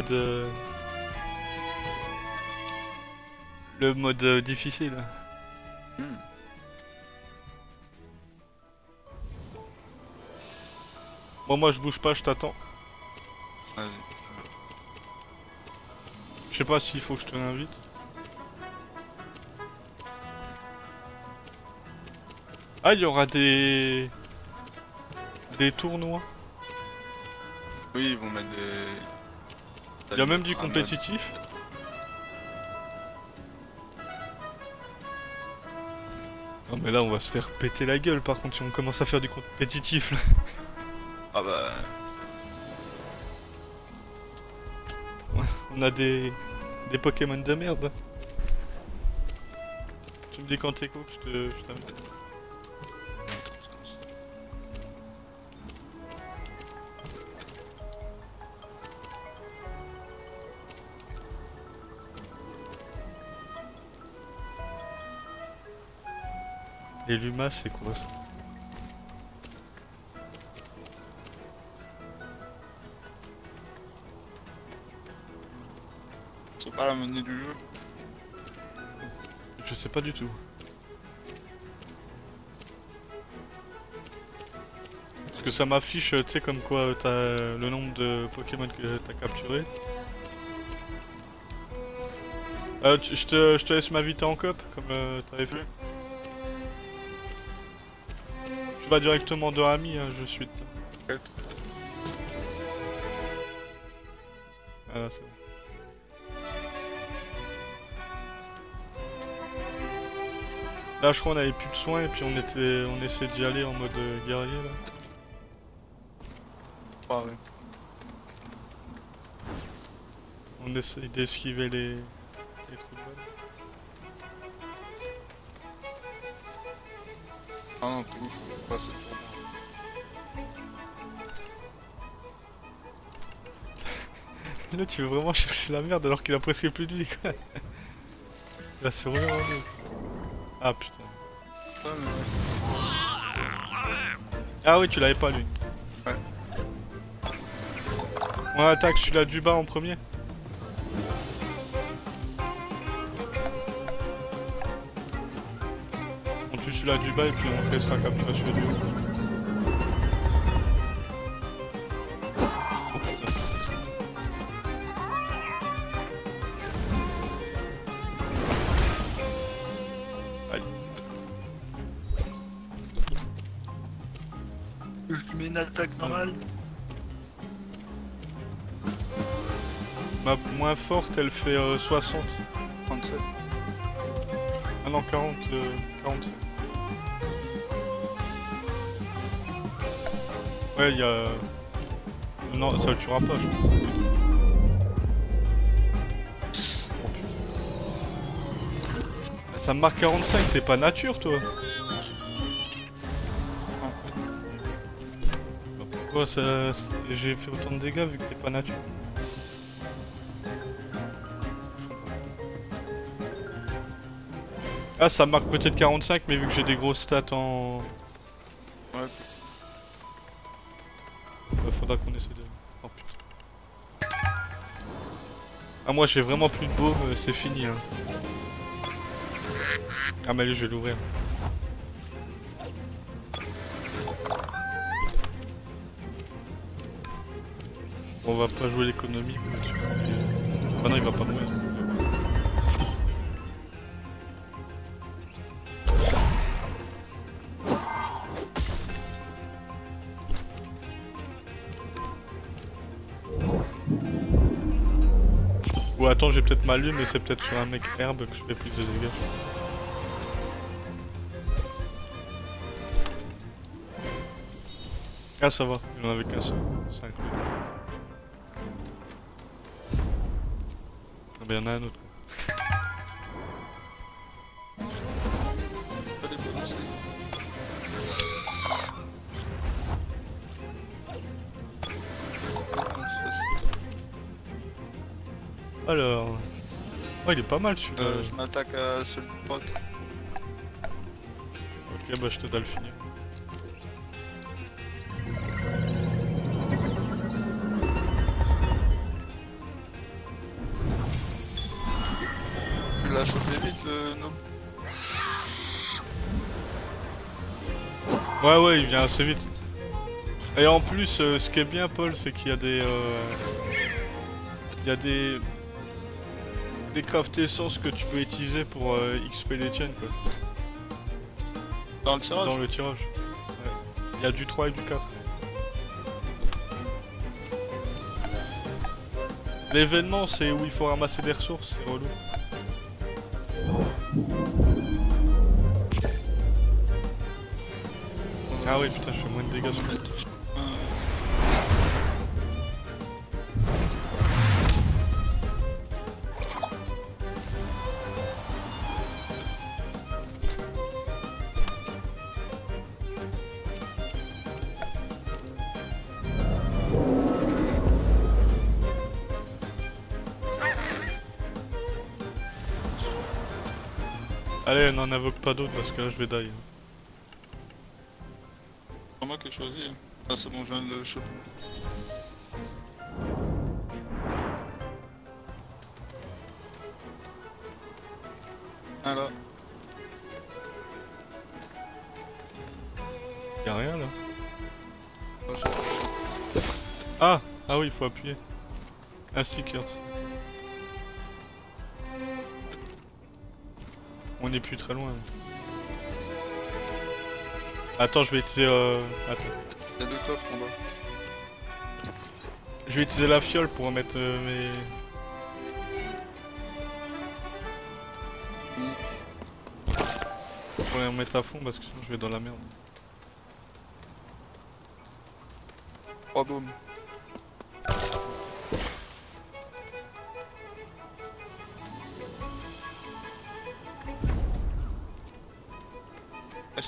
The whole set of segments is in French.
de... Le mode difficile. Hmm. Bon, moi je bouge pas, je t'attends. Je sais pas s'il faut que je te l'invite. Ah, il y aura des... Des tournois. Oui, ils vont mettre des. Il y a même du mode. compétitif. Non mais là on va se faire péter la gueule par contre si on commence à faire du compétitif là. Ah bah. On a des... des Pokémon de merde. Tu me dis quand t'es co que je te... je Les Lumas c'est quoi ça C'est pas la monnaie du jeu. Je sais pas du tout. Parce que ça m'affiche, tu sais, comme quoi euh, t'as le nombre de Pokémon que t'as capturé. Euh, tu- je te, je te laisse m'inviter en cop, comme euh, t'avais fait. Directement dans Ami, hein, je suis. Ah, c'est bon. Là, je crois qu'on avait plus de soins et puis on était, on essayait d'y aller en mode euh, guerrier là. Ah ouais. On essaye d'esquiver les Là, tu veux vraiment chercher la merde alors qu'il a presque plus de vie quoi. Il a deux. Ah putain. Mais Ah oui, tu l'avais pas lui. Ouais. On attaque celui-là du bas en premier. Celui-là du bas et puis on fait capturer celui du. Je mets une attaque normale. Ma moins forte, elle fait euh, 60. 37. Ah non, 40, euh, 47. Il y a... Non, ça le tuera pas. Ça me marque 45, t'es pas nature, toi Bah, Pourquoi j'ai fait autant de dégâts vu que t'es pas nature? Ah, ça marque peut-être 45, mais vu que j'ai des grosses stats en... Ouais, Ah moi j'ai vraiment plus de beau, euh, c'est fini hein. Ah mais allez je vais l'ouvrir. On va pas jouer l'économie. Ah non il va pas mourir. Peut-être mal mais c'est peut-être sur un mec herbe que je fais plus de dégâts. Ah ça va, il en avait qu'un seul. 5 Ah bah y'en a un autre. il est pas mal celui-là. Euh, je m'attaque à celui de pote. Ok, bah je te dalle finir. Il a chopé vite le nom. Ouais ouais il vient assez vite. Et en plus euh, ce qui est bien Paul c'est qu'il y a des... Euh, il y a des... Des craft essences que tu peux utiliser pour euh, XP les tiennes, quoi. Dans le tirage Dans le tirage. Ouais. Il y a du 3 et du 4. L'événement, c'est où il faut ramasser des ressources, c'est relou. Ah oui, putain, je fais moins de dégâts sur Allez, n'en invoque pas d'autres parce que là je vais die. C'est moi qui ai choisi. Ah c'est bon, je viens de le choper. Ah là, Y'a rien là. Ah Ah oui, il faut appuyer. Ah si. On est plus très loin. Attends, je vais utiliser... Euh... Attends. il y a deux coffres en bas. Je vais utiliser la fiole pour mettre euh, mes... Pour les remettre à fond parce que sinon je vais dans la merde. Oh boum.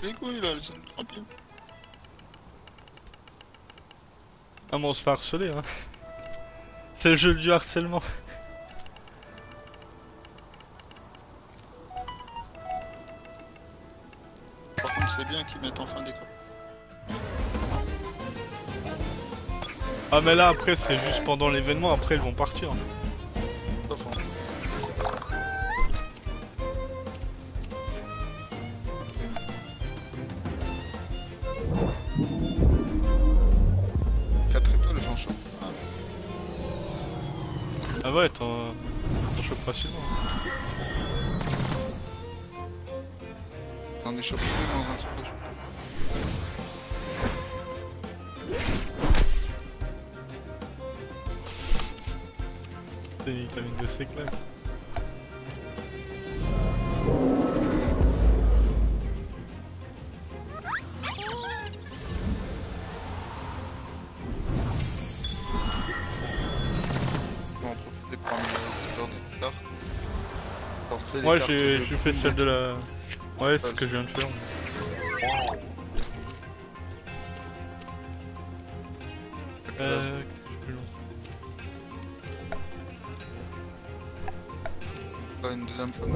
Les couilles là, laisse-nous tranquille. Ah mais on se fait harceler hein. C'est le jeu du harcèlement. Par contre, c'est bien qu'ils mettent enfin des coffres. Ah mais là après c'est juste pendant l'événement, après ils vont partir. Pour prendre le genre de carte. Alors, tu sais, les Moi de- j'ai fait celle de la... Ouais, c'est ce que je viens de faire. Euh... qu'est-ce que lancer une deuxième fois de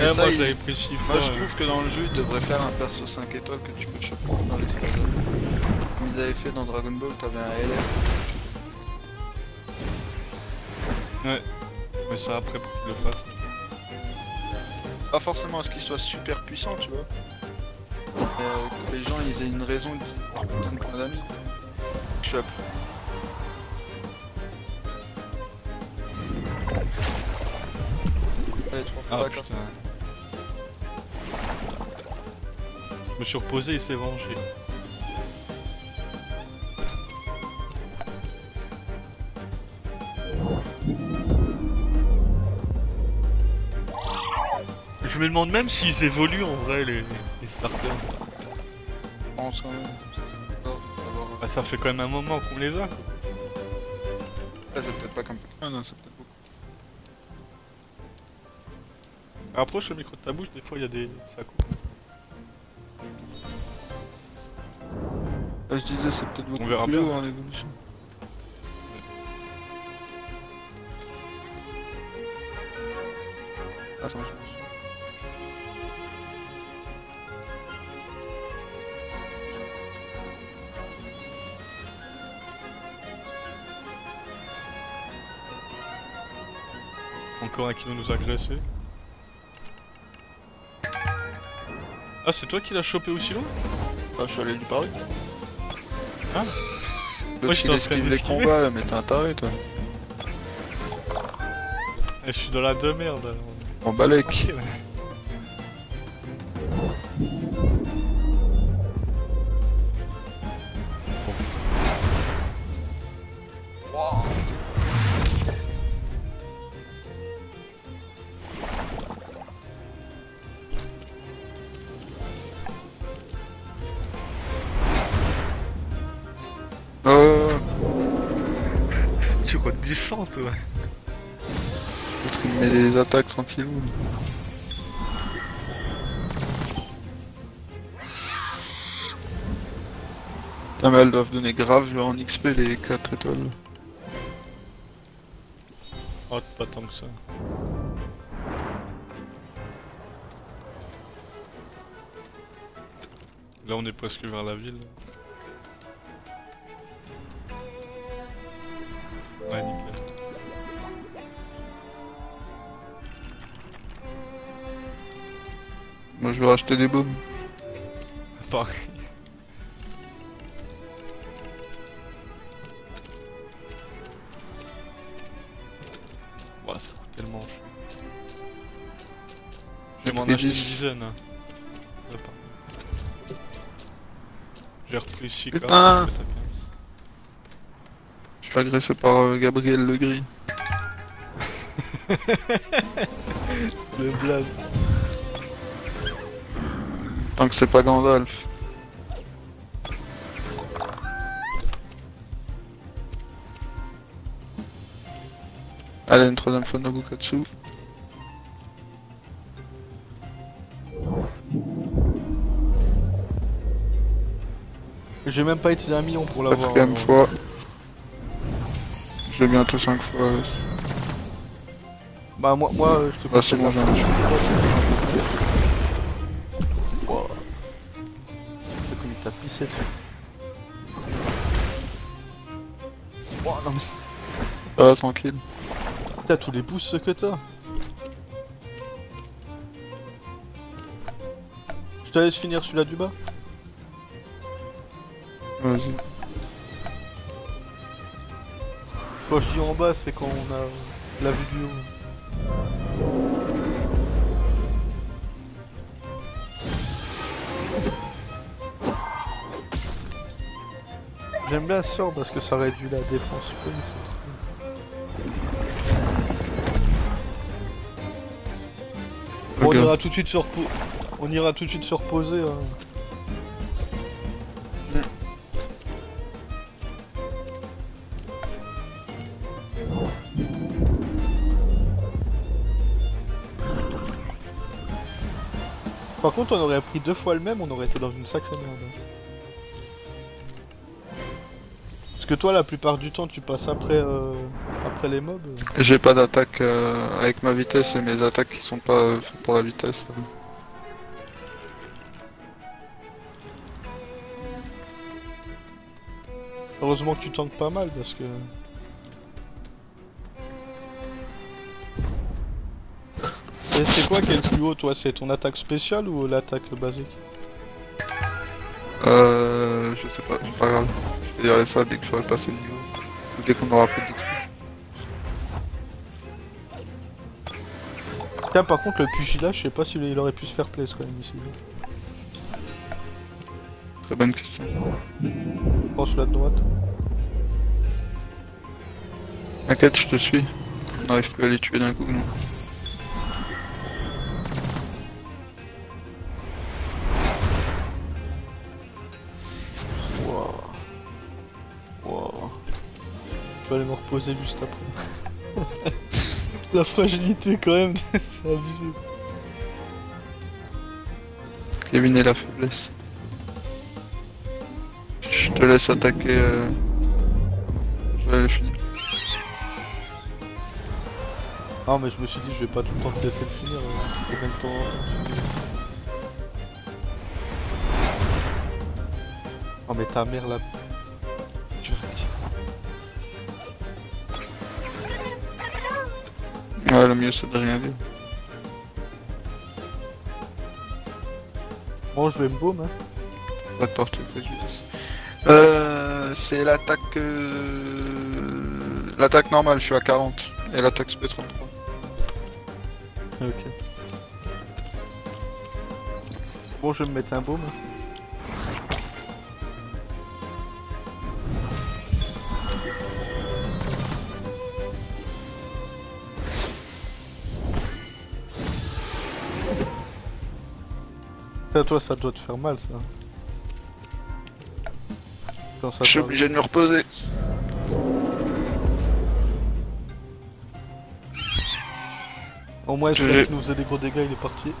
Eh, ça, moi il- je l'avais pris fois. Moi je trouve que dans le jeu ils devraient faire un perso 5 étoiles que tu peux choper dans les. Comme ils avaient fait dans Dragon Ball, t'avais un LR. Ouais. Mais ça après pour je le fasse. Pas forcément à ce qu'il soit super puissant, tu vois. Mais euh, que les gens ils aient une raison de points d'amis. Chope. Allez, trois fois Ah carte. putain. Je me suis reposé, il s'est vengé. Me demande même s'ils évoluent en vrai les, les starters. Je pense quand même. Oh, d'avoir- Bah, ça fait quand même un moment qu'on les a. quoi. Là, c'est peut-être pas comme Pokémon, hein, c'est peut-être beaucoup. Approche le micro de ta bouche, des fois il y a des. ça coupe. Là, je disais, c'est peut-être beaucoup verra plus bien. haut, hein, l'évolution. Qui veut nous agresser. Ah, c'est toi qui l'as chopé aussi loin? Ah, je suis allé lui parler. Ah. Moi, train esquive les combats, mais t'es un taré, toi. Eh, Je suis dans la de merde. En balèque. Tu redescends toi. parce qu'il me met des attaques tranquillou. Putain, mais elles doivent donner grave en XP les 4 étoiles. Oh, pas tant que ça. Là, on est presque vers la ville. Moi je vais racheter des bombes. Pareil. Ouais, ça coûte tellement cher. Je vais J'ai m'en acheter une 10. dizaine. hein. J'ai repris 6 Putain. cartes. je suis agressé par euh, Gabriel Legris. Le blaze. Tant que c'est pas Gandalf. Allez, une troisième fois Nobukatsu. J'ai même pas utilisé un million pour l'avoir. Quatrième alors. fois. Je vais bientôt 5 fois. Bah, moi, moi je te Ah, c'est bon, j'ai un Wow, non mais va, tranquille. t'as tous les boosts que t'as. Je te laisse finir celui-là du bas. Vas-y. Quand je dis en bas, c'est quand on a la vue du haut. J'aime bien ce sort parce que ça réduit la défense. Bon, on ira tout de suite se reposer. On ira tout de suite se reposer. hein. Par contre, on aurait pris deux fois le même, on aurait été dans une sacrée merde. Que toi, la plupart du temps, tu passes après, euh, après les mobs. euh. J'ai pas d'attaque euh, avec ma vitesse et mes attaques qui sont pas euh, faites pour la vitesse. Heureusement que tu tankes pas mal parce que. Et c'est quoi qui est le plus haut toi? C'est ton attaque spéciale ou l'attaque basique? Euh, je sais pas, c'est pas grave. Je dirai ça dès que j'aurai passé le niveau. Ou dès qu'on aura fait trucs. Tiens, par contre, le pugilat, je sais pas s'il aurait pu se faire place quand même ici. Très bonne question. Je pense la droite. T'inquiète, je te suis. On n'arrive plus à les tuer d'un coup, non. Je vais aller me reposer juste après. La fragilité quand même, c'est abusé. Kevin et la faiblesse. Je te laisse attaquer. Euh... Je vais aller finir. Ah mais je me suis dit je vais pas tout le temps te laisser le finir. combien de temps Oh mais ta mère là. Mieux c'est de rien dire. Bon, je vais me baume. Hein. Pas de porter préjudice. Euh, c'est l'attaque... euh, L'attaque normale, je suis à 40. Et l'attaque SP33. Ok. Bon, je vais me mettre un baume. Toi, ça doit te faire mal, ça. Quand ça Je suis obligé de me reposer. Au moins, Je- celui qui nous faisait des gros dégâts, il est parti.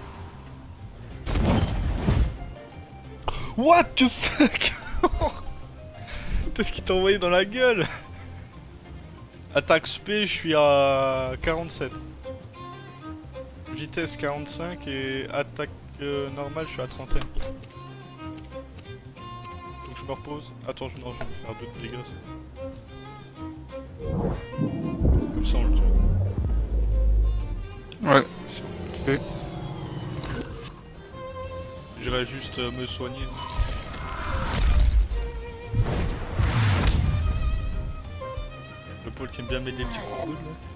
What the fuck? Qu'est-ce qu'il t'a envoyé dans la gueule? Attaque spé, je suis à 47. Vitesse 45 et attaque euh, normale, je suis à 31. Donc je me repose. Attends, je, non, je vais me faire d'autres dégâts. Comme ça on le tue. Ouais. J'irai juste euh, me soigner. Le Paul qui aime bien mettre des petits coups de là.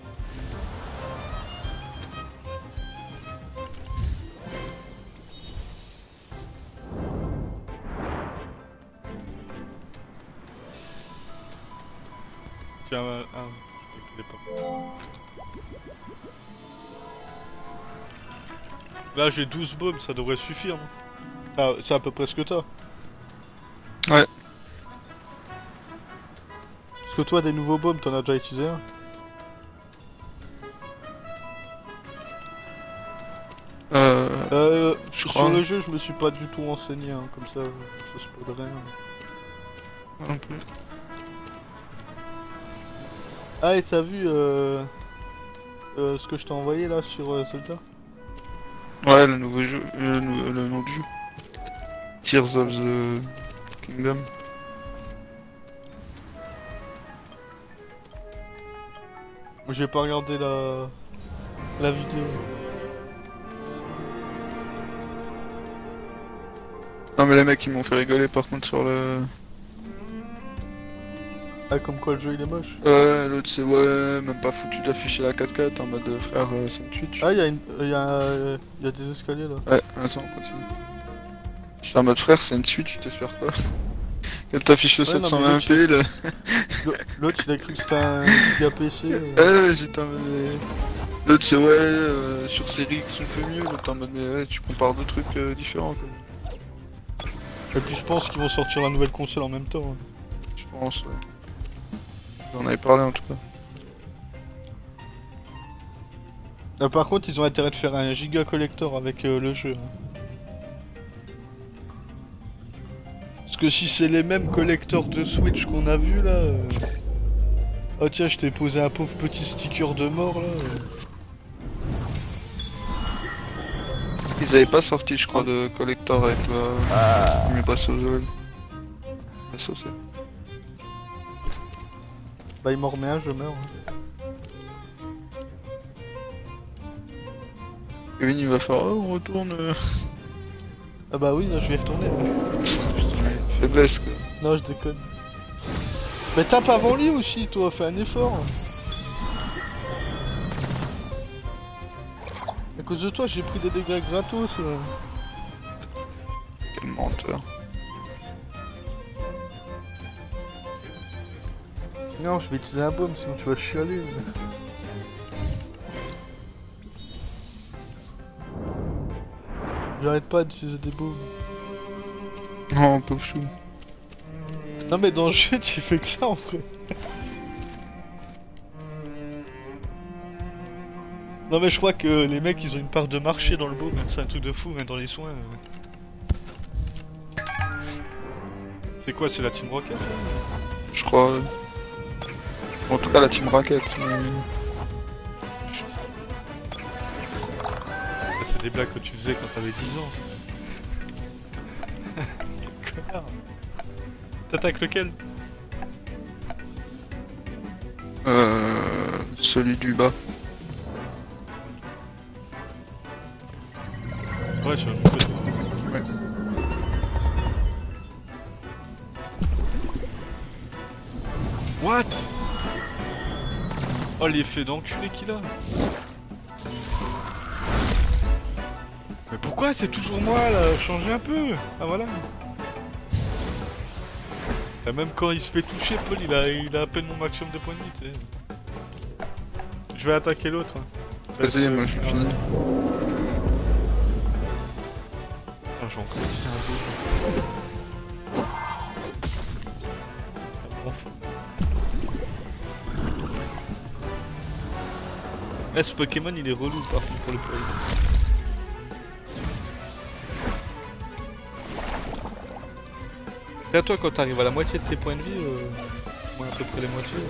Là j'ai 12 baumes, ça devrait suffire. non Ah, c'est à peu près ce que t'as. Ouais. Parce que toi des nouveaux baumes, t'en as déjà utilisé un. Euh... Euh, Je sur crois. le jeu, je me suis pas du tout renseigné, hein, comme ça, ça se peut de rien. moi non plus. Ah, et t'as vu euh, euh, ce que je t'ai envoyé là sur euh, Zelda? Ouais, le nouveau jeu, le, le nom du jeu. Tears of the Kingdom. J'ai pas regardé la, la vidéo. Non mais les mecs ils m'ont fait rigoler par contre sur le... Ah, comme quoi le jeu il est moche. Ouais, l'autre c'est ouais, même pas foutu d'afficher la 4x4 en mode euh, frère euh, c'est une Twitch. Ah, il y, a une- euh, y, a, euh, y a des escaliers là. Ouais, attends, on continue. Je suis en mode frère, c'est une Switch, t'espères quoi? Qu'elle t'affiche le Ouais, non, mais 720p, le... L'au- L'autre il a cru que c'était un giga PC. euh. Ouais, j'étais en mode... mais- L'autre c'est ouais, euh, sur série X on fait mieux, l'autre en mode mais ouais, tu compares deux trucs euh, différents quoi. Et puis je pense qu'ils vont sortir la nouvelle console en même temps. hein. Je pense, ouais. Vous en avez parlé en tout cas. Ah, par contre, ils ont intérêt de faire un giga collector avec euh, le jeu. hein. Parce que si c'est les mêmes collectors de Switch qu'on a vu là. euh, Oh tiens, je t'ai posé un pauvre petit sticker de mort là. euh. Ils avaient pas sorti je crois de collector avec le... of the Wild. Breath of the- Bah, il m'en remet un, je meurs. Kevin il va faire oh on retourne... euh. Ah bah oui, là, je vais y retourner. Faiblesse quoi. Non, je déconne. Mais tape avant lui aussi, toi, fais un effort. À cause de toi, j'ai pris des dégâts gratos. là. Quel menteur. Non, je vais utiliser un baume, sinon tu vas chialer. J'arrête pas d'utiliser des baumes. Non, pauvre chou. Non mais dans le jeu, tu fais que ça en vrai. Non mais je crois que les mecs ils ont une part de marché dans le baume, c'est un truc de fou, même dans les soins. euh. C'est quoi, c'est la Team Rocket Je crois... En tout cas, la team Rocket, mais... Ah, c'est des blagues que tu faisais quand t'avais 10 ans, T'attaques lequel Euh... Celui du bas. Ouais, tu vas Oh l'effet d'enculé qu'il a Mais pourquoi c'est toujours moi là? Changez un peu Ah voilà Et Même quand il se fait toucher, Paul il a, il a à peine mon maximum de points de vie. Je vais attaquer l'autre. hein. Vas-y, moi je suis fini. Putain, ici un dos. Eh, ce Pokémon il est relou par contre pour le play. C'est à toi quand t'arrives à la moitié de tes points de vie, euh, moi à peu près les moitiés,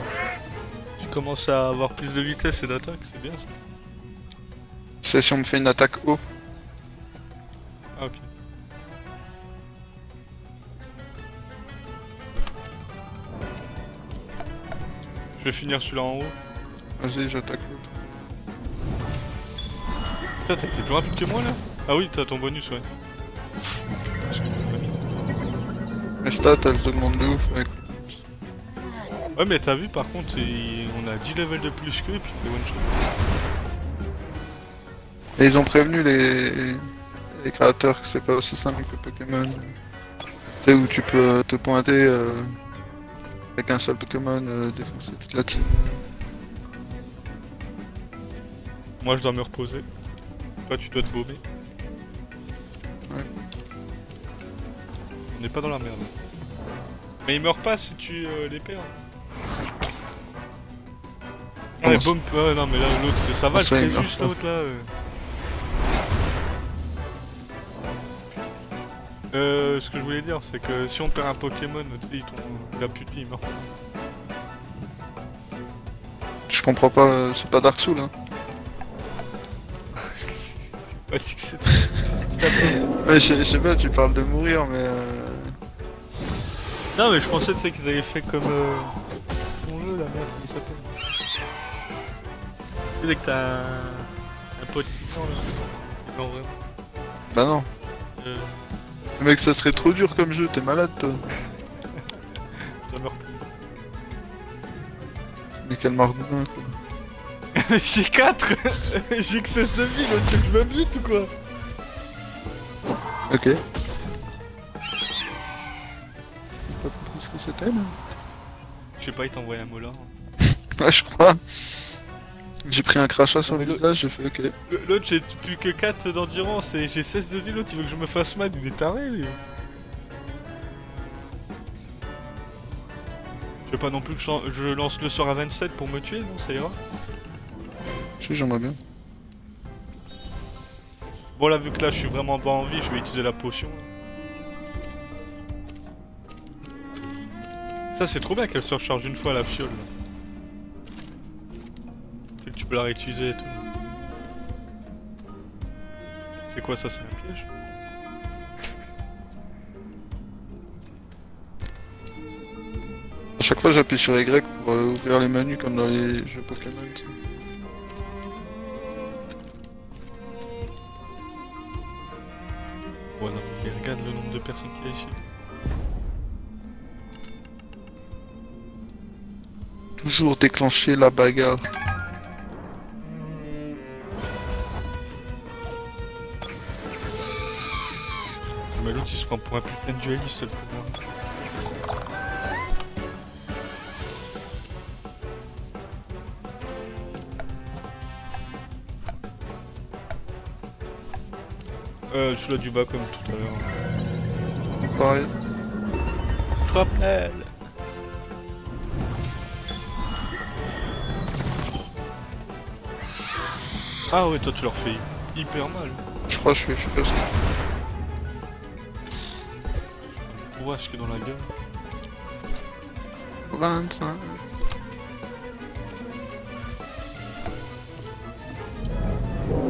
tu commences à avoir plus de vitesse et d'attaque, c'est bien ça. C'est si on me fait une attaque haut. Ah ok. Je vais finir celui-là en haut. Vas-y, j'attaque l'autre. Putain, t'as été plus rapide que moi là Ah oui, t'as ton bonus, ouais. Putain, je pas. Les stats, elles te demandent de ouf. Avec... Ouais, mais t'as vu par contre, il- on a 10 levels de plus qu'eux, puis c'est one shot. Et ils ont prévenu les... les créateurs que c'est pas aussi simple que Pokémon. Tu sais, où tu peux te pointer euh, avec un seul Pokémon, euh, défoncer toute la team. Moi, je dois me reposer. Toi, tu dois te baumer. Ouais. On n'est pas dans la merde. Mais il meurt pas si tu euh, les perds. Ouais, ça boum, ouais, non, mais là, l'autre, ça va, le meurt juste, pas l'autre, là. euh. Euh, ce que je voulais dire, c'est que si on perd un Pokémon, tu sais, il, tombe- il a plus de vie, il meurt. Je comprends pas, euh, c'est pas Dark Souls hein. Que je je sais pas, tu parles de mourir, mais euh... Non, mais je pensais, tu sais, qu'ils avaient fait comme. Euh... Mon jeu, la merde, il s'appelle Tu sais, que t'as un... un pote qui sent, là. Non, vraiment. Bah non. Euh, Mec, ça serait trop dur comme jeu, t'es malade toi. ça meurt plus. Mais quel margoulin quoi. J'ai 4 J'ai que 16 de vie, là, tu veux que je me bute ou quoi Ok. Pas compris ce que c'était là Je sais pas, il t'a envoyé un molar. Ouais, je crois. J'ai pris un crachat sur Non, le le- visage, j'ai fait ok. Le- L'autre, j'ai plus que 4 d'endurance et j'ai 16 de vie, l'autre, il veut que je me fasse mal, il est taré, lui. Je veux pas non plus que je, je lance le sort à 27 pour me tuer, non, ça ira J'aimerais bien. Bon là vu que là je suis vraiment pas en vie, je vais utiliser la potion. Ça c'est trop bien qu'elle se recharge une fois la fiole. C'est que tu peux la réutiliser et tout. C'est quoi ça, c'est un piège? À chaque fois, j'appuie sur Y pour euh, ouvrir les menus comme dans les jeux Pokémon. Ouais non mais regarde le nombre de personnes qu'il y a ici. Toujours déclencher la bagarre. Mais l'autre il se prend pour un putain de dueliste le connard. Euh, celui-là du bas comme tout à l'heure. Pareil. Je rappelle. Ah ouais, toi tu leur fais hyper mal. Je crois que je suis efficace. A dans la gueule. 25.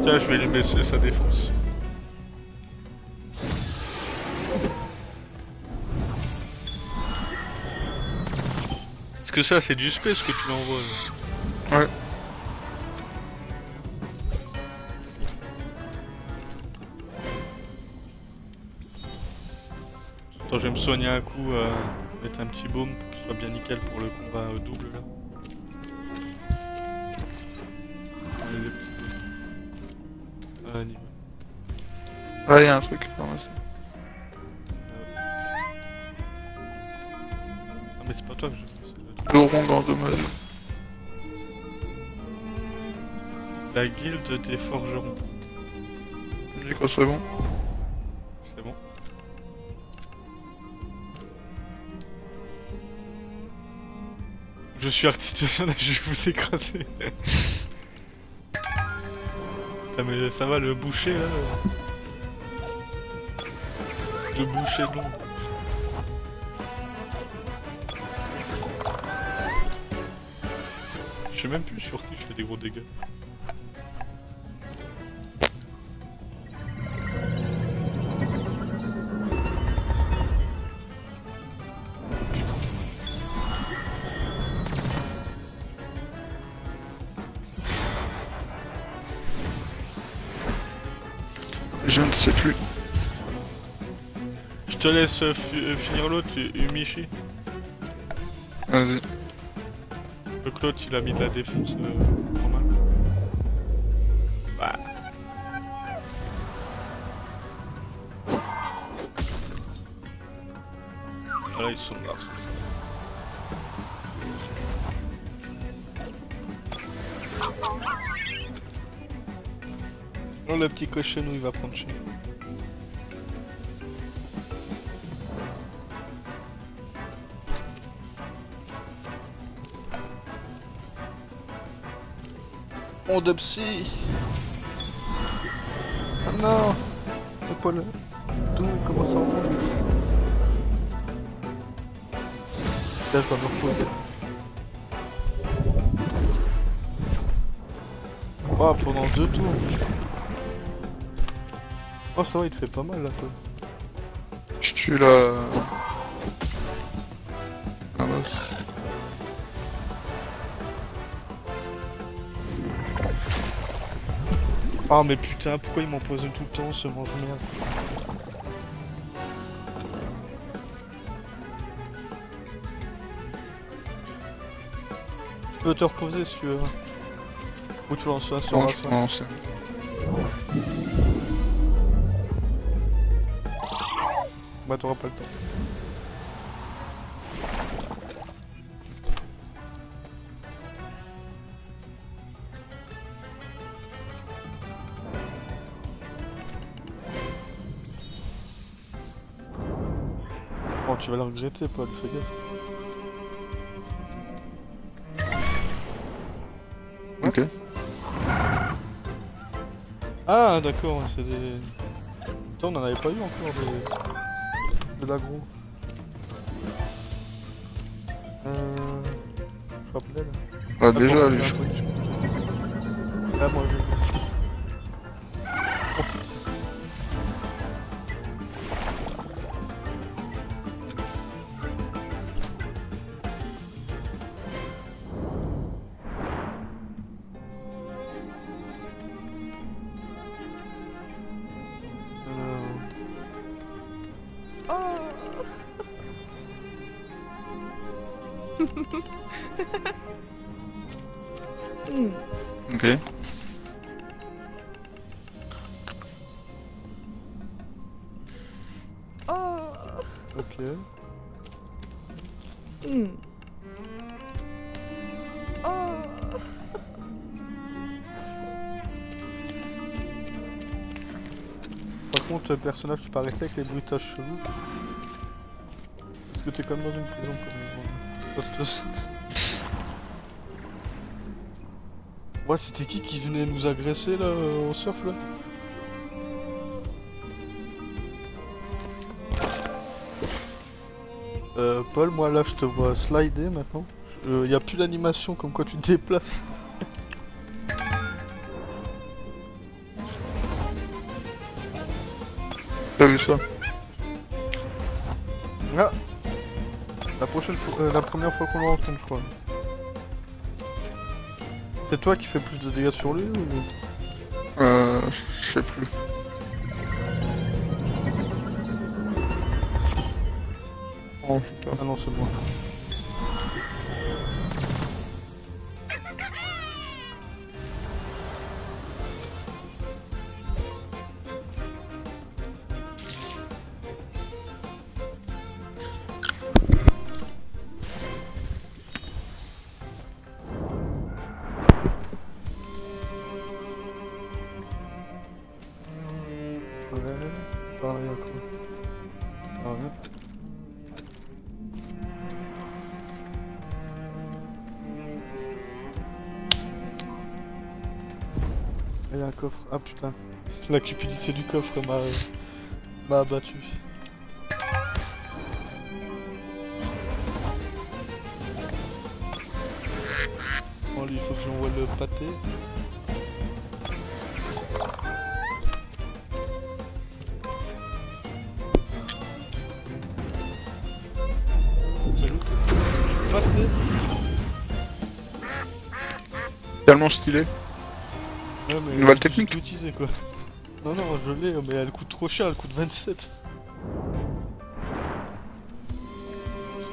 Tiens, je vais lui baisser sa défense. Que ça c'est du space que tu l'envoies Ouais. Attends, je vais me soigner un coup, euh, mettre un petit baume pour que ce soit bien nickel pour le combat euh, double là. Ah, niveau. Ouais, y'a un truc. ramasse. Ah, mais c'est pas toi que je. C'est- Le rond endommagé. La guilde des forgerons. Dis quoi, c'est bon C'est bon. Je suis artiste, je vais vous écraser. Putain, mais ça va le boucher là Le boucher de l'ombre. Je sais même plus sur qui je fais des gros dégâts. Je ne sais plus. Je te laisse euh, euh, finir l'autre, Umichi. Vas-y. Claude il a mis de la défense euh. Bah. Voilà ils sont là. Oh le petit cochonou il va prendre cher. On de psy Ah non Le poil D'où comment ça remonte Là je dois me reposer. Oh pendant deux tours Oh ça va il te fait pas mal là toi. Je tue la... Ah mais putain pourquoi il m'empoisonne tout le temps ce mange merde Je peux te reposer si tu veux. Ou tu lances un sur Non, je. Bah t'auras pas le temps. Tu vas le regretter Paul, fais gaffe. Ok. Ah d'accord, c'est des... Putain on en avait pas eu encore de, de l'agro. Euh... Je rappelais là. Bah Ah, déjà, lui, j'ai je... truc. Ah moi je... personnage, tu peux arrêter avec les bruitages chelous. Parce que t'es comme dans une prison que... Ouais, c'était qui qui venait nous agresser là au surf là? Euh, Paul, moi là je te vois slider maintenant. Il y a plus l'animation comme quoi tu te déplaces. Ah La prochaine fois, euh, la première fois qu'on le rencontre, je crois. C'est toi qui fais plus de dégâts sur lui ou? Euh... Je sais plus. Oh. Ah non, c'est moi. La cupidité du coffre m'a m'a abattu. Bon, lui, il faut que j'envoie le pâté. Salut. Pâté. Tellement stylé. Ouais, mais Une nouvelle technique utilisé, quoi. Non, non, je l'ai, mais elle coûte trop cher, elle coûte 27.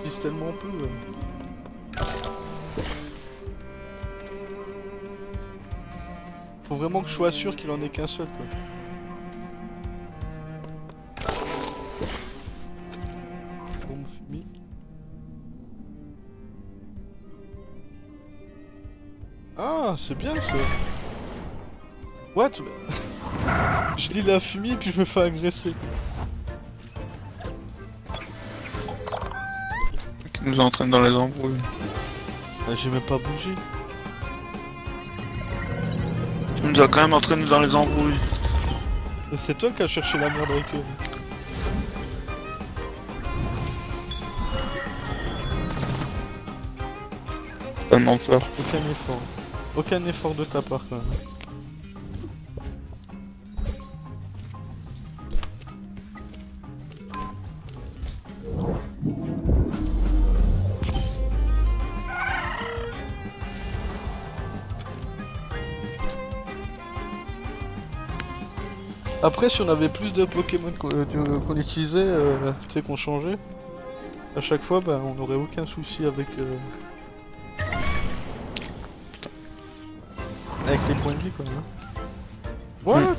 Je dis tellement peu. Faut vraiment que je sois sûr qu'il en ait qu'un seul, quoi. Ah, c'est bien ça. What? Je lis la fumée puis je me fais agresser. Qui nous entraîne dans les embrouilles. Ah, J'ai même pas bougé. Tu nous as quand même entraîné dans les embrouilles. C'est toi qui as cherché la merde avec eux. Tellement peur. Aucun effort. Aucun effort de ta part quand même. Après, si on avait plus de Pokémon qu'on euh, utilisait, euh, tu sais, qu'on changeait, à chaque fois, bah, on n'aurait aucun souci avec. euh, Avec les points de vie, quoi. hein. What?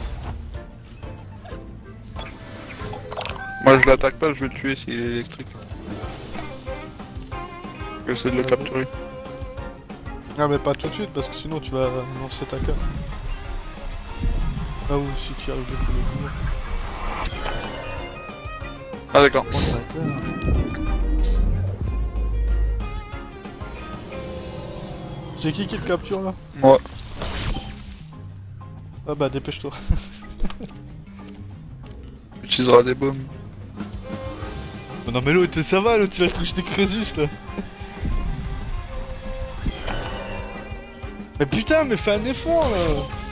Moi je l'attaque pas, je vais le tuer s'il est électrique. J'essaie de le capturer. Ah, mais pas tout de suite, parce que sinon tu vas lancer ta carte. Ah, ou si tu arrives de tous les. Ah d'accord. C'est qui qui le capture là Moi. Ah bah dépêche-toi. Tu utiliseras des bombes. Oh non mais l'autre ça va, l'autre il a cru que j'étais Crésus là. Mais putain mais fais un effort là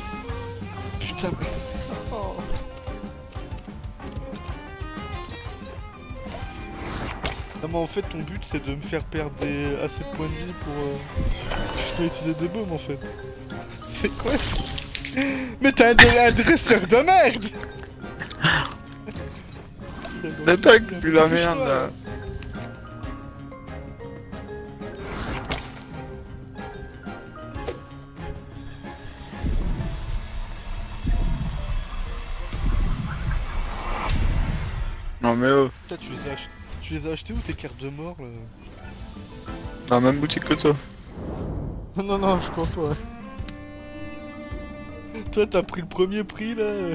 mais en fait ton but c'est de me faire perdre des... assez de points de vie pour... euh, Je peux utiliser des bombes en fait. C'est quoi Mais t'es un, un dresseur de merde puis la merde là. Non mais oh, Putain, tu les as, ach- tu les as achetés où tes cartes de mort là dans la même boutique que toi. Non, non, je crois pas. Toi, t'as pris le premier prix là.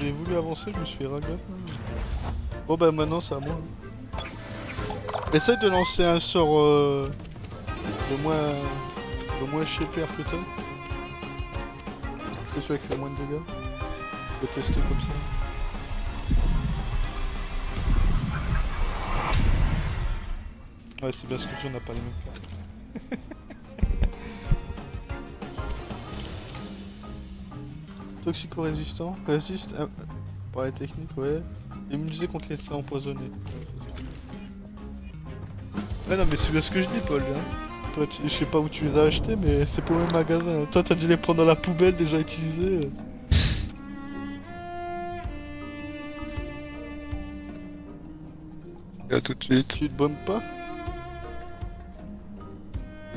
J'ai voulu avancer, je me suis fait ragat. Bon, bah maintenant, c'est à moi. Essaye de lancer un sort euh, le moins. le moins chez PR que toi. C'est celui qui fait le moins de dégâts. Je vais tester comme ça. Ouais, c'est bien ce que tu on n'a pas les mêmes cartes. Toxico-résistant, résiste euh, par les techniques, ouais. Immunisé contre les empoisonnés. Ouais, non, mais c'est bien ce que je dis, Paul. Hein. Je sais pas où tu les as achetés, mais c'est pour au même magasin. Toi, t'as dû les prendre dans la poubelle déjà utilisée. à tout de suite. Tu te bonnes pas?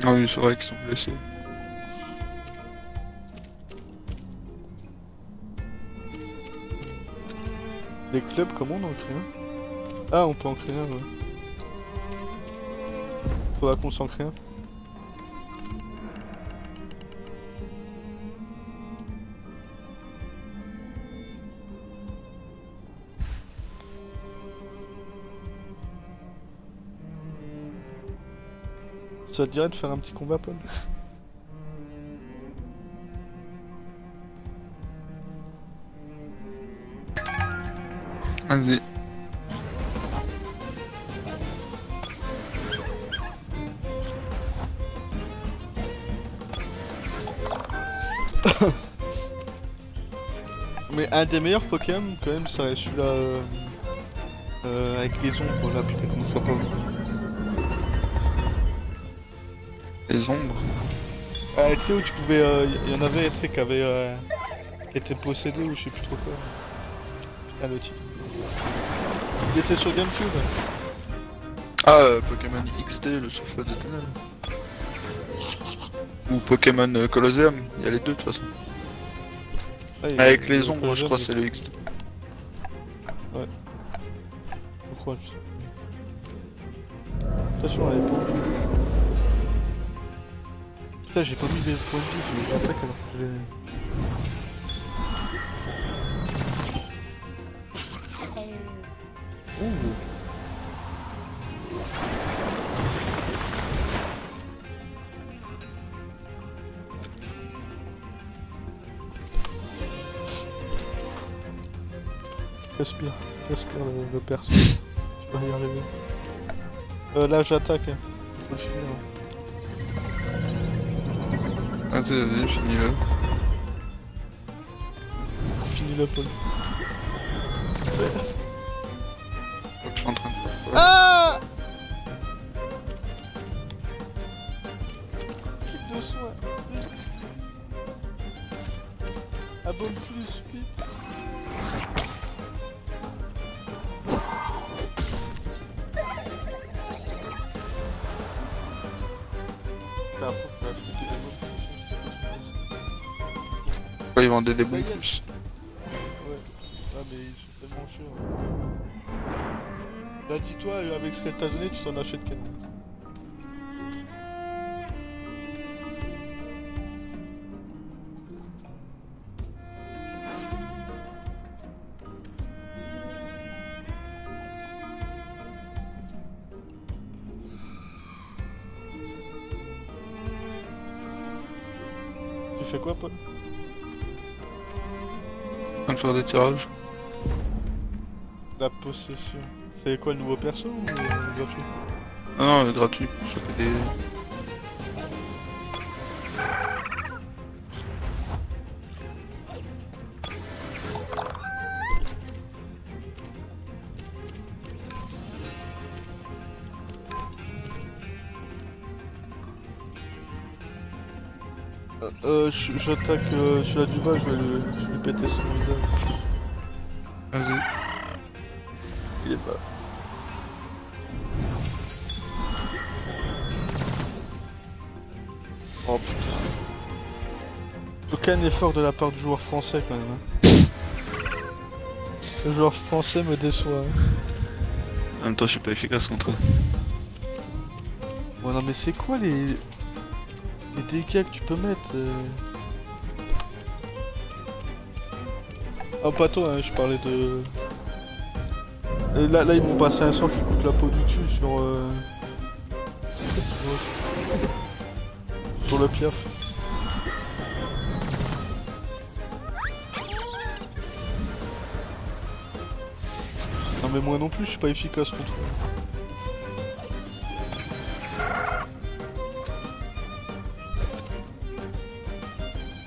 Non, mais c'est vrai qu'ils sont blessés. Les clubs, comment on en crée un? Ah, on peut en créer un, ouais. Faudra qu'on s'en crée un. Ça te dirait de faire un petit combat, Paul Vas-y. Mais un des meilleurs Pokémon, quand même, ça reste celui-là. euh, euh, avec les ombres, là, putain, comment ça s'appelle Les ombres. Ah, tu sais où tu pouvais. Il y, en avait, tu sais, qui avait. Euh, qui était possédé ou je sais plus trop quoi. Putain, le titre. Il était sur Gamecube. Ah, euh, Pokémon XD, le souffle des ténèbres. Ou Pokémon euh, Colosseum, il y a les deux de toute façon. Ah, Avec les ombres, je crois, c'est le XD. Je crois, je sais. Attention à l'épaule. J'ai pas mis des points de vie, j'ai l'attaque alors que j'ai. Ouh. Respire, respire le, perso. Je vais y arriver. Euh, là j'attaque. Vas-y, vas-y, finis-le. Finis le Paul. Faut ils vendaient des bons Bah, plus Ouais, ah mais ils sont tellement chers. Là dis-toi, euh, avec ce qu'elle t'a donné, tu t'en achètes qu'elle. Tirages. La possession. C'est quoi le nouveau perso ou euh, gratuit? Ah non, non, gratuit. Choper des. Euh, euh je- j'attaque euh, celui-là du bas, je vais, lui, je vais lui péter son visage. Aucun effort de la part du joueur français quand même. hein. Le joueur français me déçoit. hein. En même temps, je suis pas efficace contre eux. Bon non mais c'est quoi les... Les dégâts que tu peux mettre euh? Ah pas toi, hein, je parlais de... Et là, là ils m'ont passé un sort qui coûte la peau du cul sur... euh, Sur le piaf. Mais moi non plus je suis pas efficace contre eux.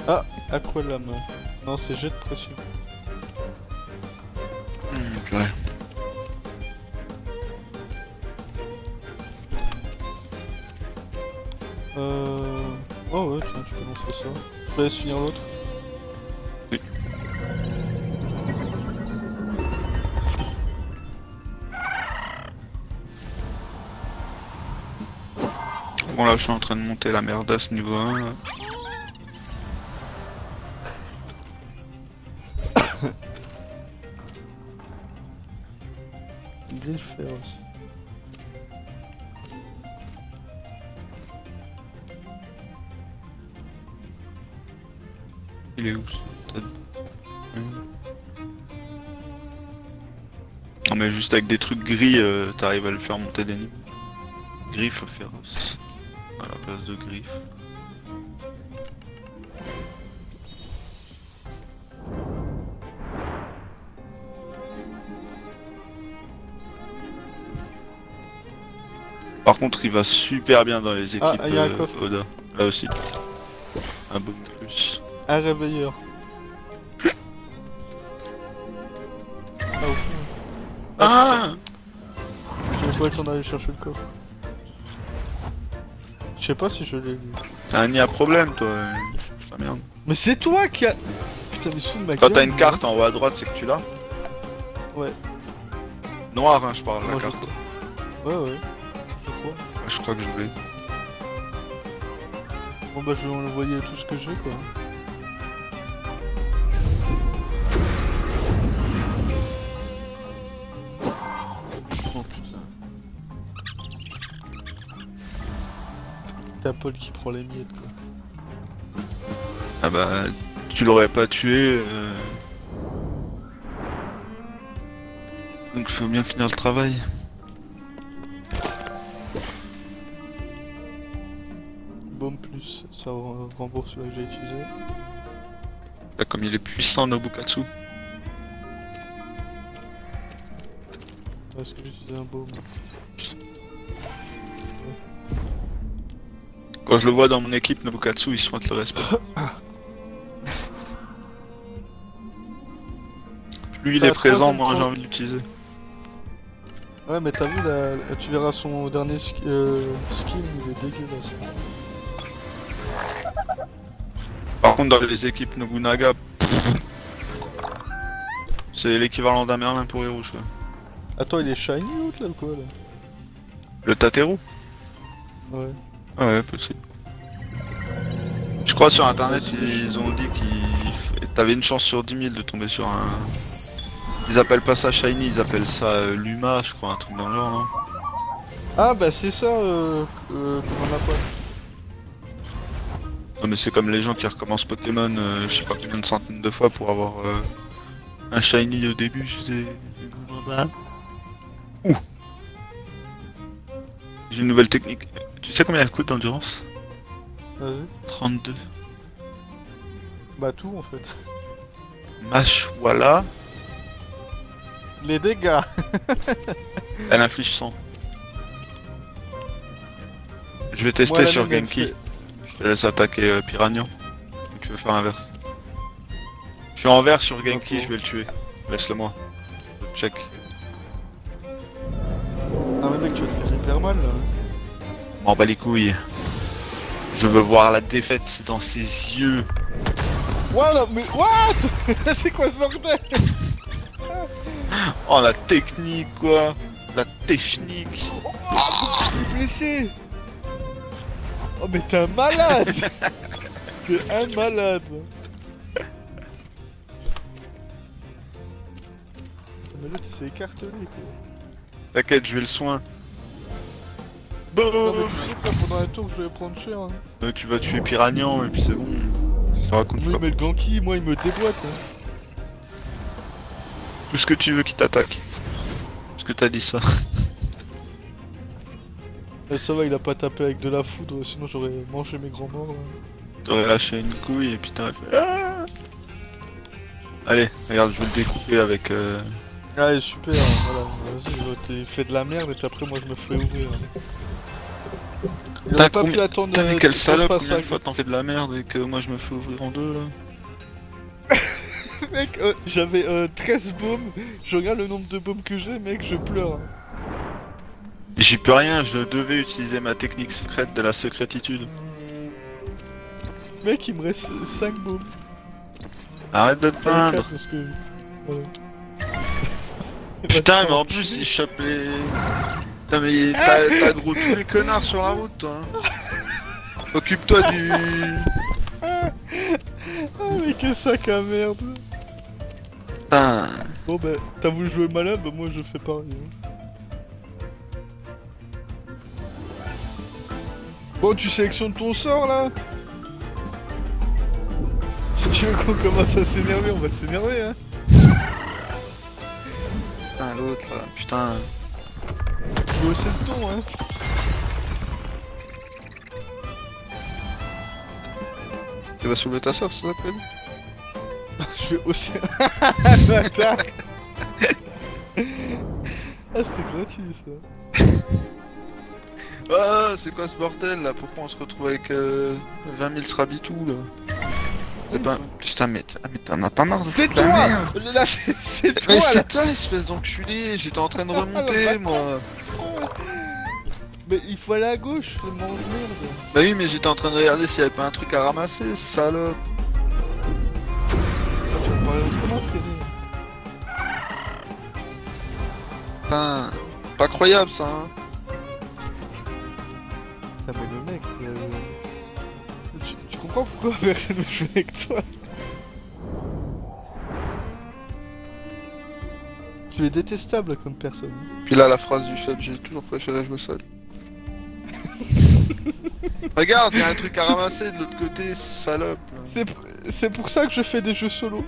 Ah, Aqualame. Non, c'est jet de pression. Hum, purée. Euh... Oh ouais, tiens, tu peux lancer ça. Je laisse finir l'autre. Là je suis en train de monter la merdasse niveau 1. là. Il est où ce de- Non mais juste avec des trucs gris, euh, t'arrives à le faire monter des niveaux. Griffe féroce. À la place de griffe. Par contre, il va super bien dans les équipes Ah, il y a un euh, coffre. Oda. Là aussi. Un bon plus. Un réveilleur. ah. Ah Je d'aller chercher le coffre. Je sais pas si je l'ai vu. T'as un nid à problème, toi. euh, Putain, merde. Mais c'est toi qui a. Putain, mais sous ma Quand t'as une carte en haut à droite, c'est que tu l'as Ouais. Noir, hein, je parle, la Moi, je carte. Ouais, ouais. Je crois. Je crois que je l'ai. Bon, bah, je vais envoyer tout ce que j'ai, quoi. Paul qui prend les miettes, quoi. Ah bah, tu l'aurais pas tué. euh, Donc il faut bien finir le travail. Bombe plus, ça re- rembourse celui que j'ai utilisé. Là, comme il est puissant, Nobukatsu. Est-ce que j'ai utilisé un baume Quand je le vois dans mon équipe, Nobukatsu, il se le respect. Plus il est présent, moins j'ai envie de l'utiliser. Ouais, mais t'as vu, là, tu verras son dernier euh, skin, il est dégueulasse. Par contre, dans les équipes Nobunaga, c'est l'équivalent d'un Merlin pour les rouges. quoi. Attends, il est shiny ou là ou quoi là? Le Tateru? Ouais. Ouais, possible. Je crois sur internet, ils ont dit qu'ils. T'avais une chance sur 10 000 de tomber sur un. Ils appellent pas ça Shiny, ils appellent ça euh, Luma, je crois, un truc dans le genre, non? Ah, bah c'est ça, euh, euh, comment on appelle Non, mais c'est comme les gens qui recommencent Pokémon, euh, je sais pas combien de centaines de fois pour avoir euh, un Shiny au début, je sais. Ouh J'ai une nouvelle technique. Tu sais combien elle coûte d'endurance Vas-y. 32. Bah tout en fait. Mashwala, Les dégâts elle inflige 100. Je vais tester Moi, sur Genki. fait- Je te laisse attaquer euh, Piranha. Ou tu veux faire l'inverse Je suis en vert sur Genki, je vais le tuer. Laisse-le moi. Check. Ah mais mec, tu vas te faire hyper mal là. M'en bats les couilles. Je veux voir la défaite dans ses yeux. Voilà, mais what? C'est quoi ce bordel? Oh la technique quoi La technique Je suis blessé Oh mais t'es un malade T'es un malade Mais l'autre il s'est écartelé quoi. T'inquiète, je vais le soin. Sais que pendant un tour je vais prendre cher. Hein. Euh, Tu vas tuer Piranha et puis c'est bon. Ça raconte Oui pas. mais le Ganki, moi il me déboîte. Hein. Tout ce que tu veux qui t'attaque. Parce que t'as dit ça. Eh, ça va, il a pas tapé avec de la foudre, sinon j'aurais mangé mes grands morts. hein. T'aurais lâché une couille et puis t'aurais fait. Ah Allez, regarde, je vais le découper avec. Euh... Allez super, hein, voilà, vas-y, t'es fait de la merde et puis après moi je me fais ouvrir. hein. T'as pas pu attendre Putain, euh, quelle salope, combien de fois t'en fais de la merde et que moi je me fais ouvrir en deux là Mec, euh, j'avais euh, 13 baumes, je regarde le nombre de baumes que j'ai, mec, je pleure. J'y peux rien, je devais utiliser ma technique secrète de la secrétitude. Mec, il me reste 5 baumes. Arrête de te plaindre quatre, parce que... voilà. Putain, mais en plus il chope les. Putain, mais t'as gros tous les connards sur la route toi hein. Occupe-toi du... Oh mais quel sac à merde Putain. Bon bah, t'as voulu jouer malin, bah moi je fais pareil. hein. Bon, tu sélectionnes ton sort là Si tu veux qu'on commence à s'énerver, on va s'énerver hein Putain, l'autre là, putain. Hausser le ton hein. Tu vas soulever ta soeur, ça s'appelle Je vais hausser... Bâtard. Ah c'était gratuit ça. Ah, c'est quoi ce bordel là? Pourquoi on se retrouve avec euh, 20 000 srabitou là? C'est pas... Putain, mais ah, mais t'en as pas marre de C'est la toi! merde. Là c'est toi Mais c'est toi espèce d'enculé J'étais en train de Ah, remonter moi Mais il faut aller à gauche, le mange merde. Bah oui, mais j'étais en train de regarder s'il y avait pas un truc à ramasser, salope. Ah, tu parler autrement Putain, pas croyable ça hein. Ça mais le mec, euh, tu, tu comprends pourquoi personne veut jouer avec toi? Tu es détestable comme personne. Puis là, la phrase du fait, j'ai toujours préféré jouer seul. Regarde, y a un truc à ramasser de l'autre côté, salope. C'est pour- ça que je fais des jeux solo.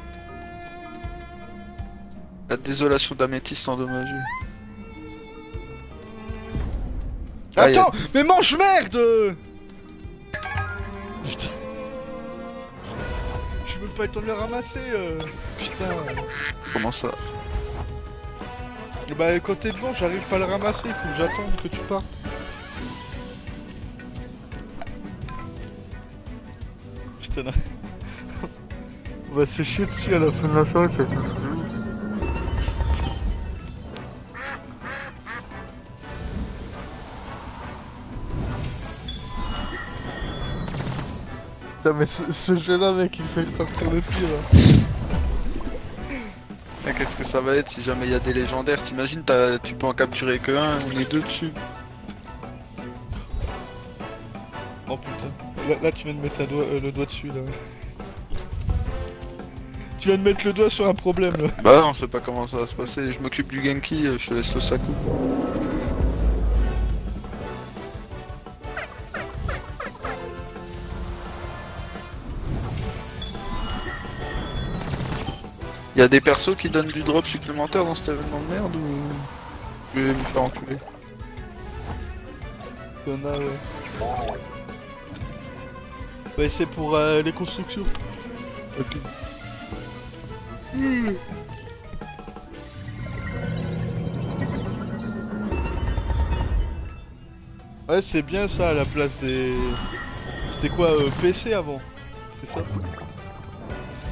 La désolation d'améthyste endommagée. Ah, a- Attends, mais mange merde Putain. Je peux pas être temps de le ramasser. euh. Putain. Comment ça? Bah t'es devant, j'arrive pas à le ramasser, il faut que j'attende que tu partes. Putain. On va se chier dessus à la fin de la soirée, ça. Putain mais ce, ce jeu-là mec il fait sortir le pire là. Mais Qu'est-ce que ça va être si jamais il y a des légendaires T'imagines, t'as- tu peux en capturer que un, on est deux dessus. Oh putain. Là, là, tu viens de mettre doigt- euh, le doigt dessus là. Tu viens de mettre le doigt sur un problème là. Bah on sait pas comment ça va se passer, je m'occupe du Genki, euh, je te laisse le Saku. Y a des persos qui donnent du drop supplémentaire dans cet événement de merde ou... Je vais me faire enculer. Y'en a ouais. Ouais c'est pour euh, les constructions. Ok. Ouais c'est bien ça à la place des... C'était quoi euh, PC avant? C'est ça?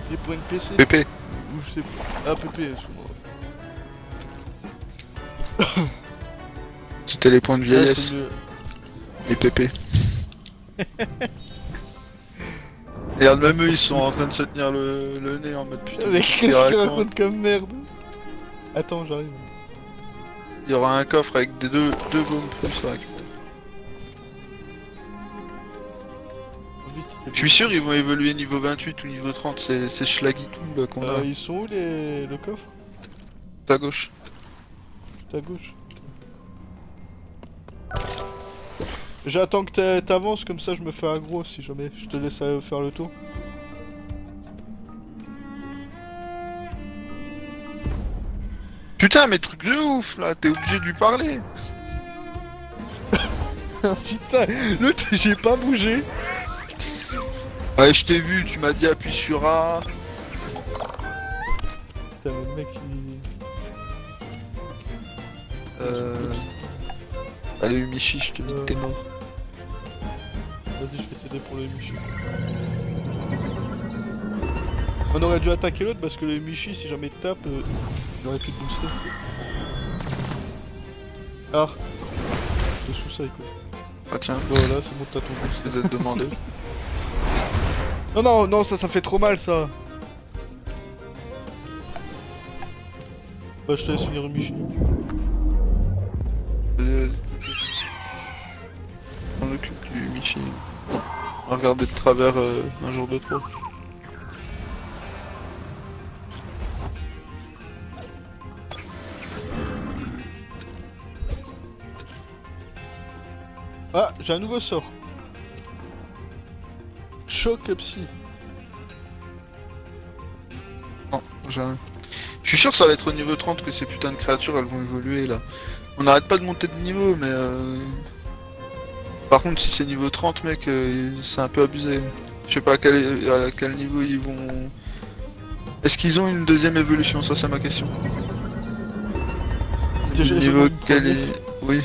Des points de PC Pépé, PP, c'était les points de vieillesse, les pépés. Regarde, même eux ils sont en train de se tenir le, le nez en mode putain. Mais qu'est-ce qu'est-ce qu'il qu'il raconte raconte comme merde? Attends, j'arrive. Il y aura un coffre avec des deux, deux bombes plus à récupérer. Je suis sûr ils vont évoluer niveau 28 ou niveau 30, c'est Schlaggy tout là qu'on a Euh, ils sont où les... le coffre? À gauche. Tout à gauche. J'attends que t'a- t'avances, comme ça je me fais aggro si jamais. Je te laisse euh, faire le tour. Putain mais truc de ouf là, t'es obligé de lui parler. Putain, l'autre j'ai pas bougé. Ouais je t'ai vu, tu m'as dit appuie sur A. Putain, le mec il... Euh... Allez Michi, je te dis que t'es mort. Vas-y, je vais t'aider pour le Michi. On aurait dû attaquer l'autre parce que le Michi, si jamais il tape, euh, il aurait pu te booster. Ah Le sous-side quoi. Ah tiens, Voilà, c'est bon, t'as ton boost. vous êtes demandé. Non, non, non, ça, ça fait trop mal ça. Bah, je te laisse finir Michi. Euh, On occupe du Michi. On va regarder de travers euh, un jour de trop. Ah, j'ai un nouveau sort. Choc psy. Non, j'ai Je suis sûr que ça va être au niveau 30 que ces putains de créatures elles vont évoluer là. On n'arrête pas de monter de niveau mais euh... Par contre si c'est niveau 30 mec euh, c'est un peu abusé. Je sais pas à quel, à quel niveau ils vont... Est-ce qu'ils ont une deuxième évolution? Ça c'est ma question. Déjà, niveau quel est... Oui.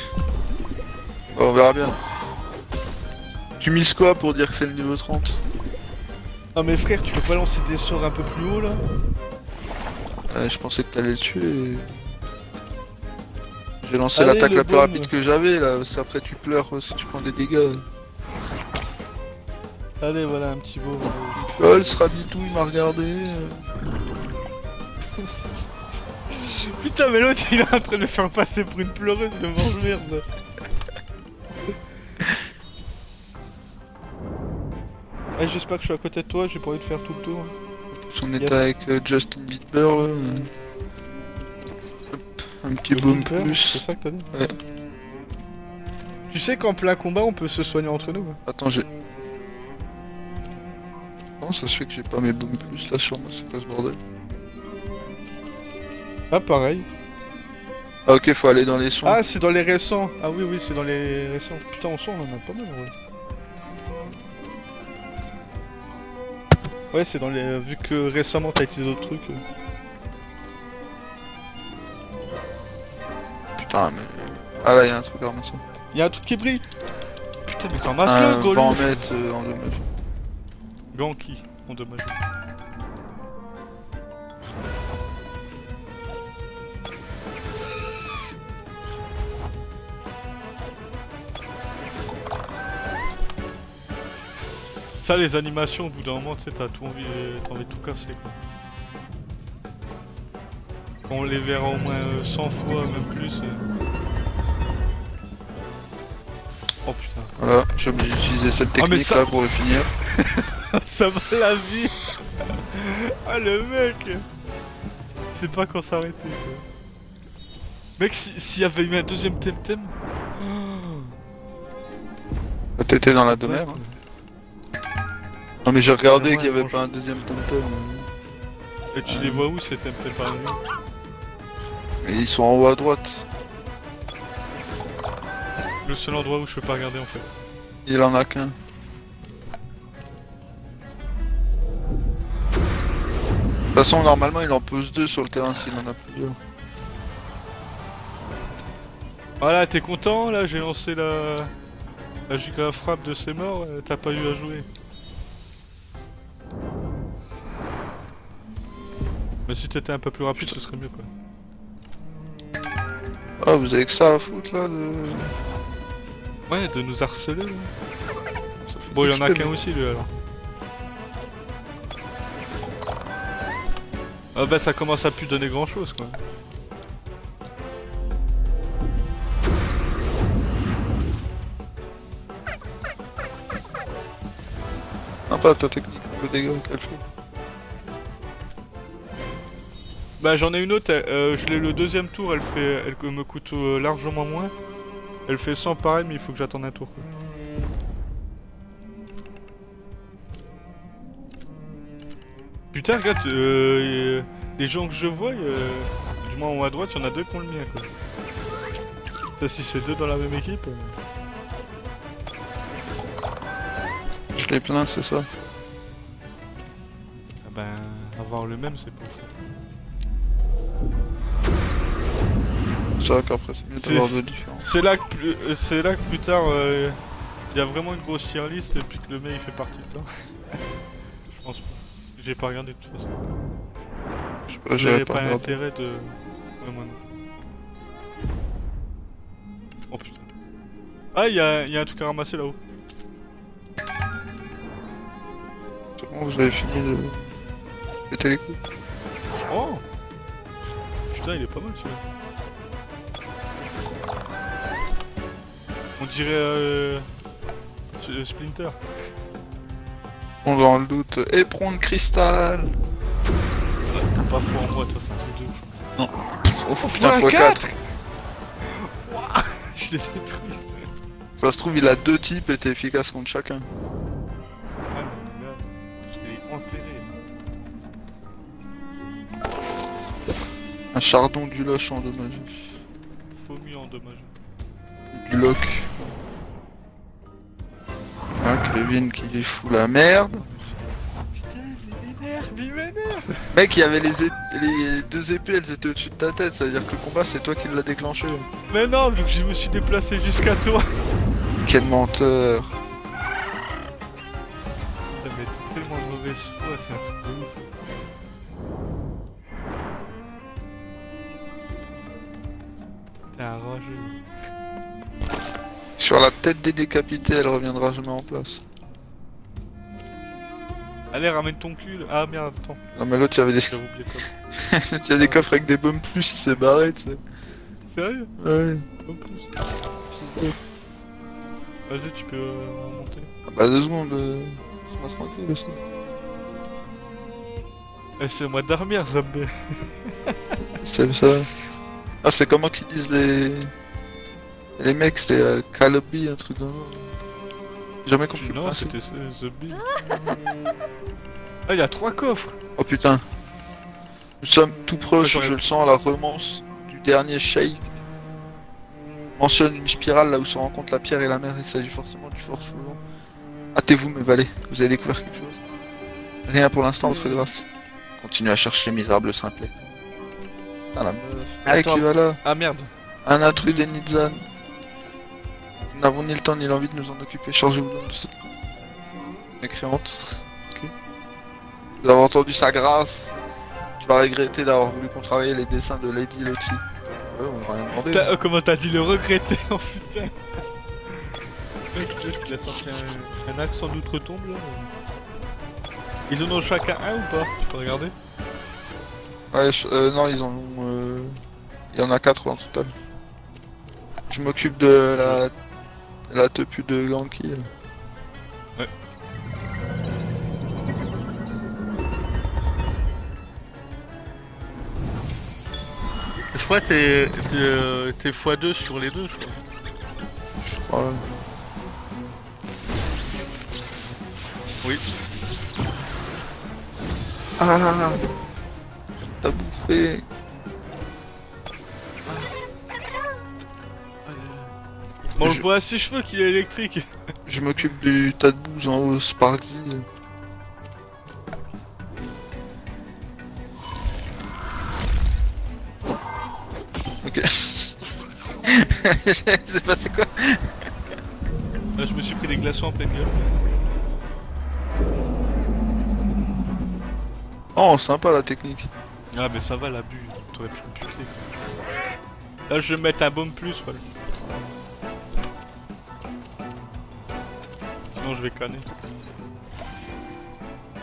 Bon, on verra bien. Tu mises quoi pour dire que c'est le niveau 30 Ah mais frère, tu peux pas lancer des sorts un peu plus haut là Euh, Je pensais que t'allais le tuer. et- J'ai lancé l'attaque la plus rapide que j'avais là, parce qu'après tu pleures euh, si tu prends des dégâts. Allez, voilà un petit beau. Oh, le Srabitou il m'a regardé. euh. Putain, mais l'autre il est en train de me faire passer pour une pleureuse, le mange-merde. Ah, j'espère que je suis à côté de toi, j'ai pas envie de faire tout le tour. On Yep. était avec euh, Justin Bieber là. Hop, un petit boom bunker, C'est plus. ça que t'as dit Ouais. Tu sais qu'en plein combat, on peut se soigner entre nous. hein. Attends, j'ai. Comment ça se fait que j'ai pas mes boom plus là sur moi? C'est quoi ce bordel? Ah, pareil. Ah ok, faut aller dans les sons. Ah, c'est dans les récents. Ah oui, oui, c'est dans les récents. Putain, on sent, on en a pas mal, ouais. Ouais, c'est dans les... Vu que récemment, t'as utilisé d'autres trucs. euh. Putain, mais. Ah là, y'a un truc à ramasser. Y'a un truc qui brille Putain, mais t'en masses Un le Golou 20 mètres euh, en dommage. Ganki, endommagé. Ça, les animations, au bout d'un moment, tu sais, t'as tout envie, t'as envie de tout casser, quoi. Quand on les verra au moins euh, 100 fois, même plus. euh. Oh putain. Voilà, j'ai obligé d'utiliser cette Ah, technique ça- là pour le finir. Ça va la vie Ah le mec C'est pas quand s'arrêter. Mec, si- s'il y avait eu un deuxième Temtem... T'étais dans la demeure. Non mais j'ai regardé Ouais, qu'il y avait pas un deuxième tom-tom. Et tu les vois où ces Temtem par exemple Et ils sont en haut à droite. Le seul endroit où je peux pas regarder en fait. Il en a qu'un. De toute façon, normalement, il en pose deux sur le terrain s'il en a plusieurs. Voilà, t'es content là J'ai lancé la... La giga frappe de ses morts, euh, t'as pas eu à jouer. Mais si t'étais un peu plus rapide, ce serait mieux quoi. Ah, vous avez que ça à foutre là de... Ouais, de nous harceler. là. Fait Bon, il y en a qu'un aussi, lui, alors. Ah bah, ça commence à plus donner grand chose, quoi. Sympa ta technique de dégâts qu'elle fait. Bah, j'en ai une autre, elle- euh, je l'ai le deuxième tour, elle fait. Elle me coûte euh, largement moins. Elle fait 100 pareil, mais il faut que j'attende un tour, quoi. Putain, regarde, euh, les gens que je vois, euh, du moins en haut à droite, il y en a deux qui ont le mien, quoi. Putain, si c'est deux dans la même équipe. Je l'ai plein, c'est ça. Le même, c'est pas ça. C'est vrai qu'après, c'est mieux C'est- d'avoir deux différents. C'est là que plus, euh, c'est là que plus tard, euh, il y a vraiment une grosse tier list et puis que le mec il fait partie pense pas. J'ai pas regardé de toute façon. J'avais pas, pas intérêt de. Ouais, moi non. Oh putain. Ah, il y a, y a un truc à ramasser là-haut. C'est bon, vous avez fini de péter les coups. Oh Putain, il est pas mal celui-là. On dirait. Euh... S- Splinter. On dans le doute. Éperon de cristal T'as pas foi en moi, toi, c'est un truc de ouf. Oh putain, Fois x4 quatre Je l'ai détruit. Ça se trouve, il a deux types et t'es efficace contre chacun. Un chardon du loche endommagé. Faut mieux endommager. Du loc. Ah, Kevin qui lui fout la merde. Putain, il m'énerve, il m'énerve Mec, il y avait les, deux épées, elles étaient au-dessus de ta tête, ça veut dire que le combat c'est toi qui l'as déclenché. Mais non, vu que je me suis déplacé jusqu'à toi Quel menteur. Ça met tellement de mauvaise foi, c'est un truc de ouf. Un rageux. Sur la tête des décapités, elle reviendra jamais en place. Allez, ramène ton cul. Ah merde, attends, Non mais l'autre, il y avait des... il y a des coffres avec des bombes plus, il s'est barré, tu sais. Sérieux? Ouais. En plus. Vas-y, tu peux euh, remonter. Ah Bah deux secondes, euh... laisse-moi tranquille aussi. Eh, c'est moi dormir, zombie. C'est ça. Ah, c'est comment qu'ils disent les... Les mecs, c'était euh, Calobi, un truc de... J'ai jamais compris Non, c'était ah, il y a trois coffres. Oh putain. Nous sommes tout proches, je le sens, à la romance du dernier shake. Mentionne une spirale là où se rencontrent la pierre et la mer, il s'agit forcément du fort souvent. Hâtez-vous mes valets, vous avez découvert quelque chose? Rien pour l'instant, votre grâce. Continuez à chercher, misérable simplet. Ah la meuf. Eh, Attends. là Ah merde. Un intrus des Nidzan. Nous n'avons ni le temps ni l'envie de nous en occuper. Chargez-vous donc de mécréante. Ok. Vous avez entendu sa grâce. Tu vas regretter d'avoir voulu contrarier les dessins de Lady Lottie. Ouais, on va rien demandé. T'as- euh, comment t'as dit le regretter Oh putain Mec, tu l'as sorti un, un accent d'outre-tombe là Ils en ont chacun un ou pas? Tu peux regarder? Ouais, je- euh, non, ils en ont. euh, Il y en a 4 en total. Je m'occupe de la. La tepu de Ganki. Ouais. Je crois que t'es t'es, euh, t'es x2 sur les deux, je crois. Je crois. Oui. Ah T'as bouffé Bon, Je- vois à ses cheveux qu'il est électrique. Je m'occupe du tas de bouse en haut, Sparksy. Ok. C'est passé quoi? Là, je me suis pris des glaçons en pleine gueule. Oh, sympa la technique. Ah, mais ça va, l'abus. T'aurais pu me. Là, je vais mettre un bombe plus, voilà. Sinon, je vais canner.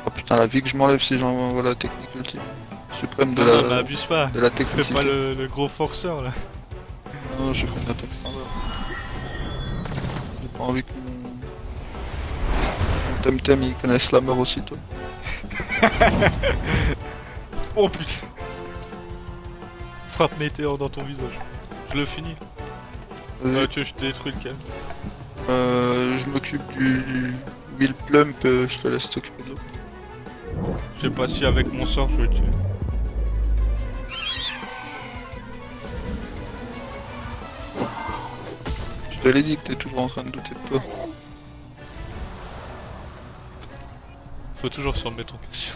Oh putain, la vie que je m'enlève si j'envoie la technique ultime. Suprême de non, non, la, abuse pas. de la Fais technicité. pas le, le gros forceur, là. Non, je fais une attaque standard. J'ai pas envie que mon... mon Temtem il connaisse la mort aussitôt. Oh putain Frappe météore dans ton visage. Je le finis. Euh, tu veux que je te détruis lequel Euh, je m'occupe du, du Will Plump, euh, je te laisse t'occuper de l'autre. Je sais pas si avec mon sort je vais le tuer. Je te l'ai dit que t'es toujours en train de douter de toi. Faut toujours se remettre en question.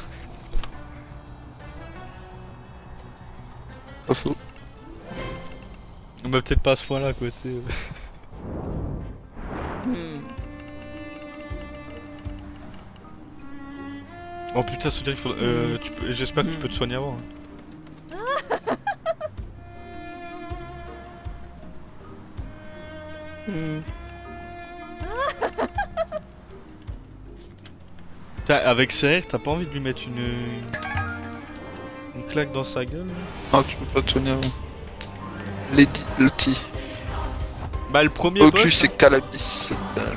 Faux. Mais peut-être pas à ce point-là, quoi, c'est... Oh putain, ça veut dire qu'il faudrait... Euh, peux... J'espère que tu peux te soigner avant. hein. Putain, avec CR, t'as pas envie de lui mettre une... Claque dans sa gueule Non, tu peux pas te soigner avant. Lady Lottie. Bah le premier Ocus boss, et Calabis. c'est, euh,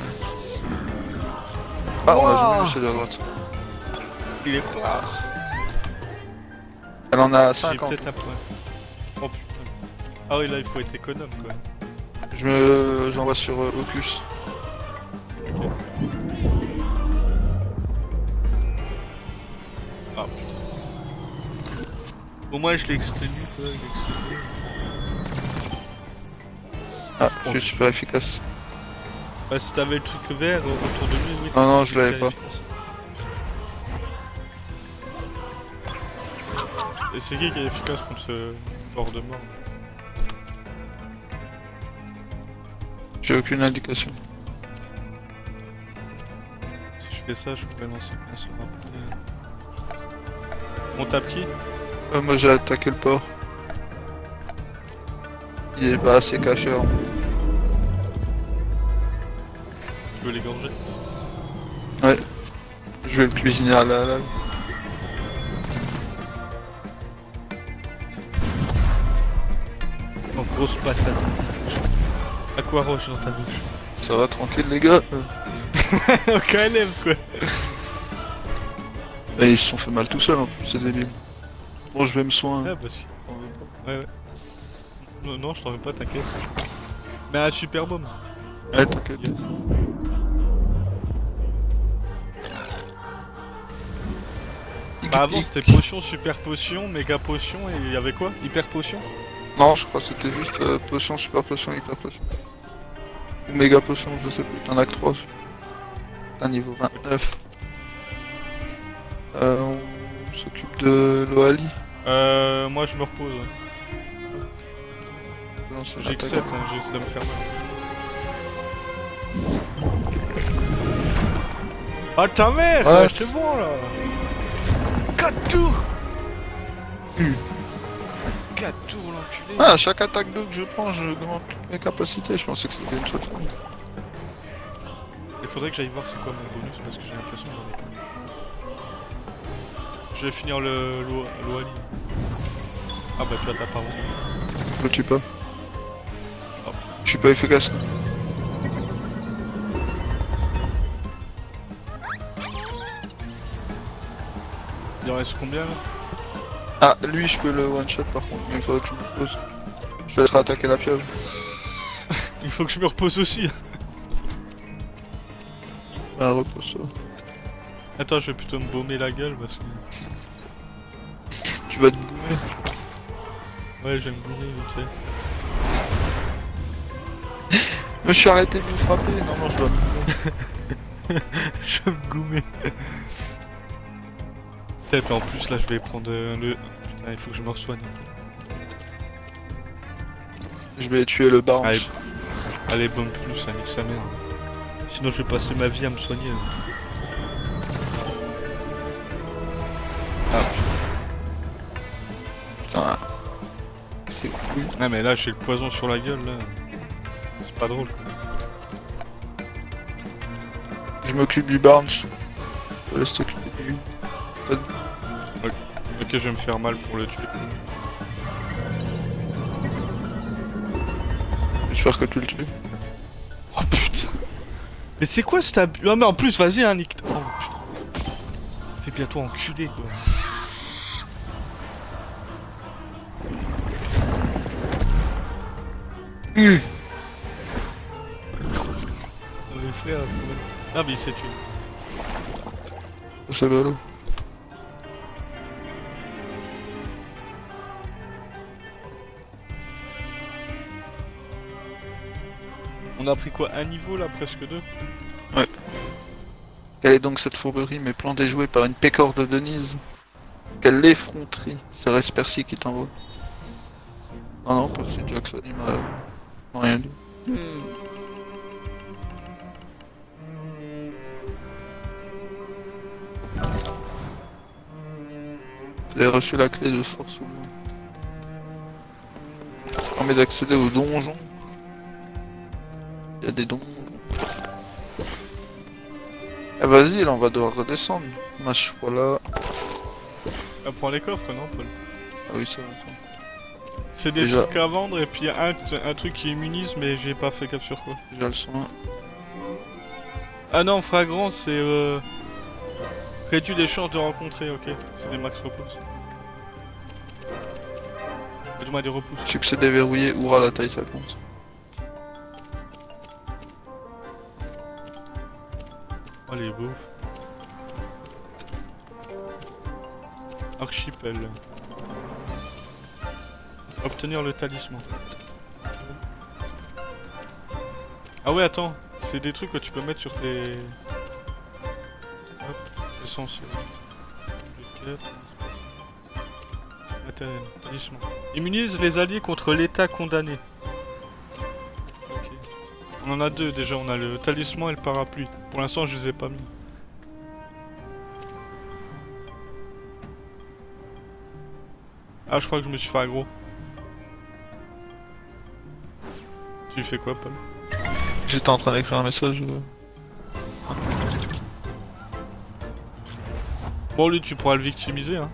Ah, on l'a jamais vu, de la droite. il est classe. Elle en a J'ai 50. peut-être un point. Oh putain. Ah oui, là il faut être économe quoi. Je me... J'envoie sur euh, Ocus. Moins je l'ai exténué quoi. Ah, je suis super efficace. Bah si t'avais le truc vert euh, autour de lui, oui. Non, non, je l'avais pas. Et c'est qui qui est efficace contre ce bord de mort J'ai aucune indication. Si je fais ça, je pourrais lancer bien sûr après. On tape qui Euh, moi j'ai attaqué le port. Il est pas assez caché. hein. Tu veux l'égorger? Je vais le cuisiner à la lave. En grosse patate. Aqua roche dans ta bouche? Ça va tranquille les gars Au KLM quoi Et ils se sont fait mal tout seuls en plus, c'est débile. Bon je vais me soigner. Ah bah si. Ouais ouais. Non, non je t'en veux pas, t'inquiète. Mais un super bombe. Ouais t'inquiète. Yes. Bah avant c'était potion, super potion, méga potion et il y avait quoi? Hyper potion? Non je crois que c'était juste euh, potion, super potion, hyper potion. Ou méga potion, je sais plus. T'en as que 3. Un niveau 29. Euh, on s'occupe de l'Oali. Euh moi je me repose. ouais. Non, J'ai que l'attaque. 7, hein, j'essaie de me faire mal. Ah ta mère Ouais. C'est bon là 4 tours 4 tours l'enculé Ah, à chaque attaque d'eau que je prends, je augmente mes capacités. Je pensais que c'était une seule fois. Il faudrait que j'aille voir c'est quoi mon bonus parce que j'ai l'impression que j'en ai pas. Je vais finir le l'O- l'Oali. Ah bah tu vas taper avant. Je le tue pas. Hop. Je suis pas efficace. Il en reste combien là? Ah, lui, je peux le one-shot par contre, mais il faudrait que je me pose. Je vais être attaquer la pieuvre. Il faut que je me repose aussi. Ah, repose-toi. Attends je vais plutôt me baumer la gueule parce que... Tu vas te boumer. Ouais je vais me boumer vite fait. Je me suis arrêté de me frapper. Non, non, je dois me je vais me goumer. Peut-être en plus là je vais prendre euh, le... Putain il faut que je me soigne. Je vais tuer le barbe. Allez, allez bombe plus, ça nique sa mère. Sinon je vais passer ma vie à me soigner. là. Ah mais là j'ai le poison sur la gueule là. C'est pas drôle quoi. Je m'occupe du Barnes. Je laisse t'occuper de lui. Ok je vais me faire mal pour le tuer. J'espère que tu le tues. Oh putain. Mais c'est quoi cet abus? Ah mais en plus vas-y hein nique. Oh putain. Fais bientôt enculer quoi. Mais Ah mais il s'est tué. C'est ballot. On a pris quoi Un niveau là presque deux Quelle est donc cette fourberie, mes plans déjoués par une pécore de Denise Quelle effronterie Serait-ce Percy qui t'envoie? Non, non, Percy Jackson, il m'a rien dit. Vous avez reçu la clé de force ou non Ça permet d'accéder au donjon. Il y a des donjons. Ah vas-y, là on va devoir redescendre. Mâche, voilà. On prend les coffres non Paul? Ah oui, ça va. ça. C'est des Déjà. trucs à vendre et puis y a un, un truc qui immunise mais j'ai pas fait cap sur quoi. Déjà le soin. Ah non, fragrance c'est euh... Réduit les chances de rencontrer, ok. C'est des max repousse. Fais-moi des repousses. Succès déverrouillé, Oura la taille ça compte. Oh les beaux. Archipel. Obtenir le talisman. Ah ouais attends, c'est des trucs que tu peux mettre sur tes... Hop, essentiel. Matériel, talisman. Immunise les alliés contre l'état condamné. On en a deux déjà, on a le talisman et le parapluie. Pour l'instant je les ai pas mis. Ah je crois que je me suis fait aggro. Tu fais quoi Paul? J'étais en train d'écrire un message. euh. Bon lui tu pourras le victimiser hein.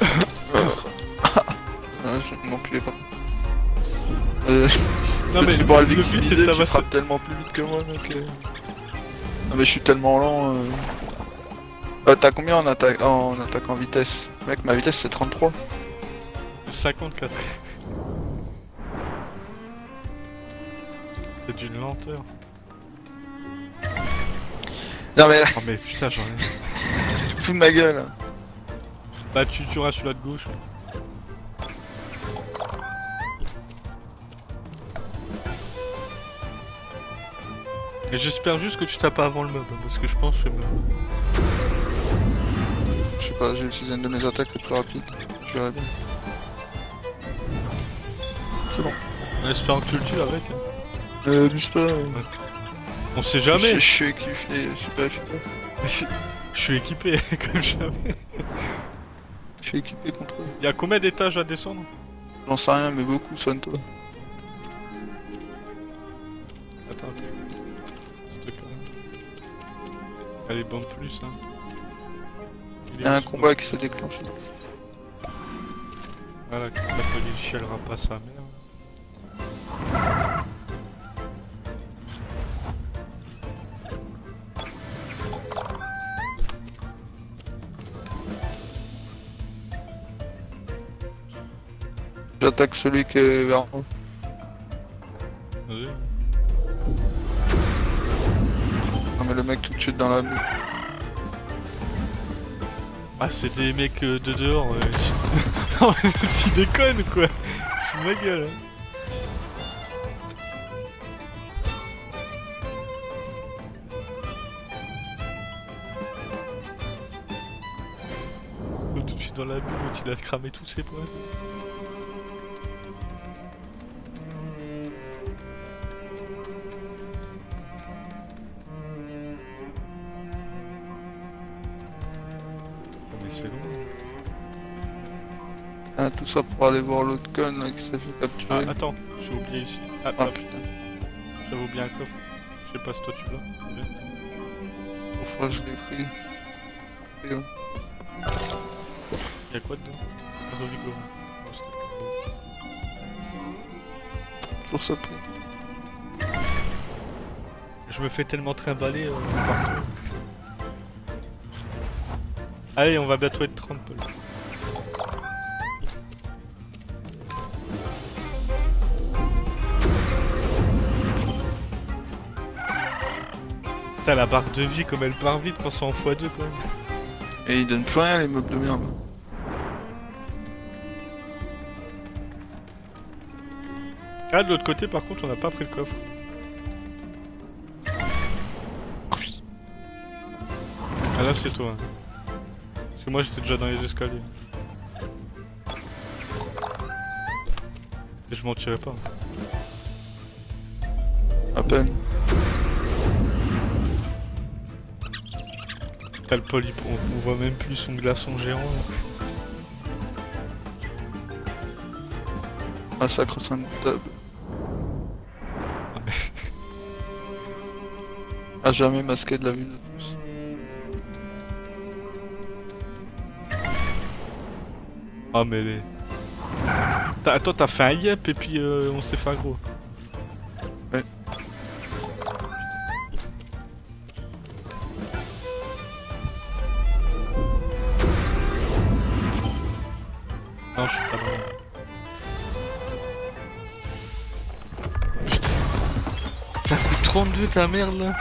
Ah, je m'enculais pas. Euh, Non mais tu pourras le but victimiser, tu frappes tellement plus vite que moi donc... euh. Non mais je suis tellement lent... Euh... Euh, T'as combien en attaque en attaque en vitesse? Mec, ma vitesse c'est 33. 54. C'est d'une lenteur. Non mais Oh mais putain j'en ai. fous de ma gueule Bah tu tueras celui-là de gauche. Et j'espère juste que tu tapes pas avant le mob, parce que je pense que... Je sais pas, j'ai utilisé une de mes attaques le plus rapide. Je verrai bien. En espérant que tu le tues avec. hein. Euh, pas... On sait jamais je suis équipé, efficace. Je suis équipé, comme jamais. Je suis équipé contre eux. Y'a combien d'étages à descendre? J'en sais rien, mais beaucoup, soigne-toi. Attends, attends. Plaît. Allez, bande plus, hein. Il y a un combat qui s'est déclenché. Voilà, la police chialera pas sa mère. J'attaque celui qui est vers. Vas-y. Non mais le mec tout de suite dans la boue. Ah, c'est des mecs euh, de dehors. Non, mais tu déconnes quoi. C'est ma gueule. hein. La bulle, l'autre, il a cramé tous ses points. Mais c'est long. Ah, tout ça pour aller voir l'autre con là qui s'est fait Ah, capturer. attends, j'ai oublié ici. Ah, Ah, ah, putain. J'avais oublié un coffre. Je sais pas si toi tu l'as. Au je l'ai pris. Et, oh. Y'a quoi dedans. Oh, c'était- Toujours ça. Je me fais tellement trimballer euh, partout. Allez, on va bientôt être 30 Paul. Putain, la barre de vie, comme elle part vite quand c'est en x2 quand même. Et ils donnent plus rien les mobs de merde. Ah, de l'autre côté, par contre, on n'a pas pris le coffre. Ah là, c'est toi. Parce que moi, j'étais déjà dans les escaliers. Et je m'en tirais pas. À peine. T'as le poly, on, on voit même plus son glaçon géant. là. Massacre sainte à jamais masqué de la vue de tous. Ah mais. As, toi t'as fait un yep et puis euh, on s'est fait un gros. Ouais. Non je suis pas loin. Putain. T'as coûté 32 ta merde là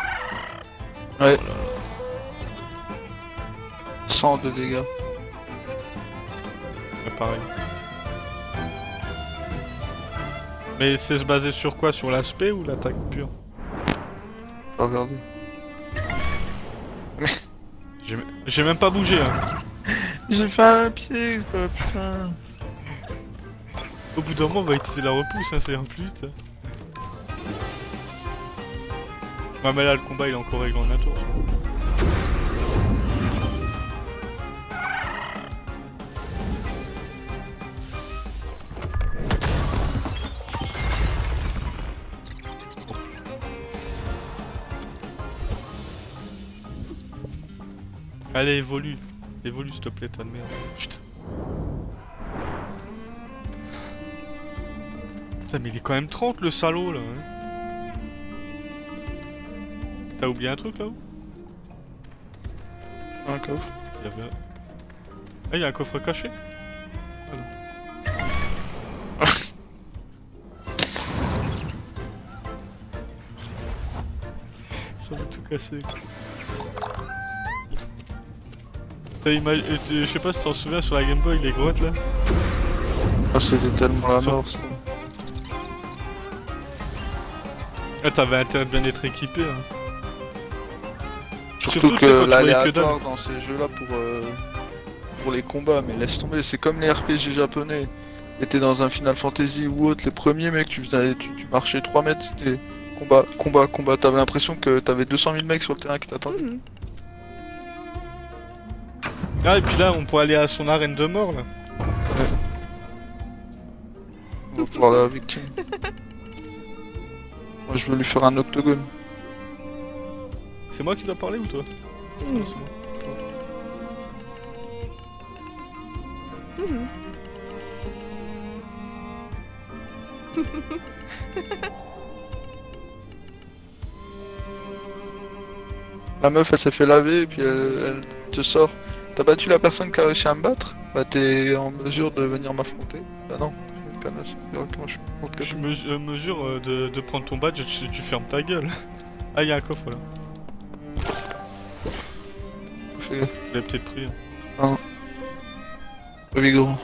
Ouais. 100 de dégâts. Ouais, pareil. Mais c'est basé sur quoi? Sur l'aspect ou l'attaque pure? Pas regarder. J'ai j'ai même pas bougé hein. J'ai fait un pied, quoi, putain. Au bout d'un moment on va utiliser la repousse, hein, c'est un plus vite. Ouais mais là le combat il est encore réglé en un tour. Allez évolue, évolue s'il te plaît ta merde. Putain. Mais il est quand même 30 le salaud là hein. T'as oublié un truc là-haut Un coffre. Il y avait... Ah il y a un coffre caché Voilà. J'avais tout cassé. T'as imag... euh, Je sais pas si t'en souviens sur la Game Boy les grottes là Ah, c'était tellement la mort, ça. Ah t'avais intérêt de bien être équipé hein. Surtout que l'aléatoire dans ces jeux-là pour, euh, pour les combats, mais laisse tomber, c'est comme les RPG japonais. T'étais dans un Final Fantasy ou autre, les premiers mecs, tu, faisais- tu, tu marchais 3 mètres, c'était combat, combat, combat. T'avais l'impression que t'avais 200 000 mecs sur le terrain qui t'attendaient. Mhm. Ah et puis là on pourrait aller à son arène de mort là. On va pouvoir la victime. Moi je veux lui faire un octogone. C'est moi qui dois parler ou toi Non, c'est moi. Mhm. La meuf elle s'est fait laver et puis elle, elle te sort. T'as battu la personne qui a réussi à me battre Bah t'es en mesure de venir m'affronter. Bah non, je suis canasse. Je me- euh, mesure euh, de, de prendre ton badge et tu, tu fermes ta gueule. Ah y'a un coffre là. Gaffe. Je l'ai peut-être pris. hein. Oui gros.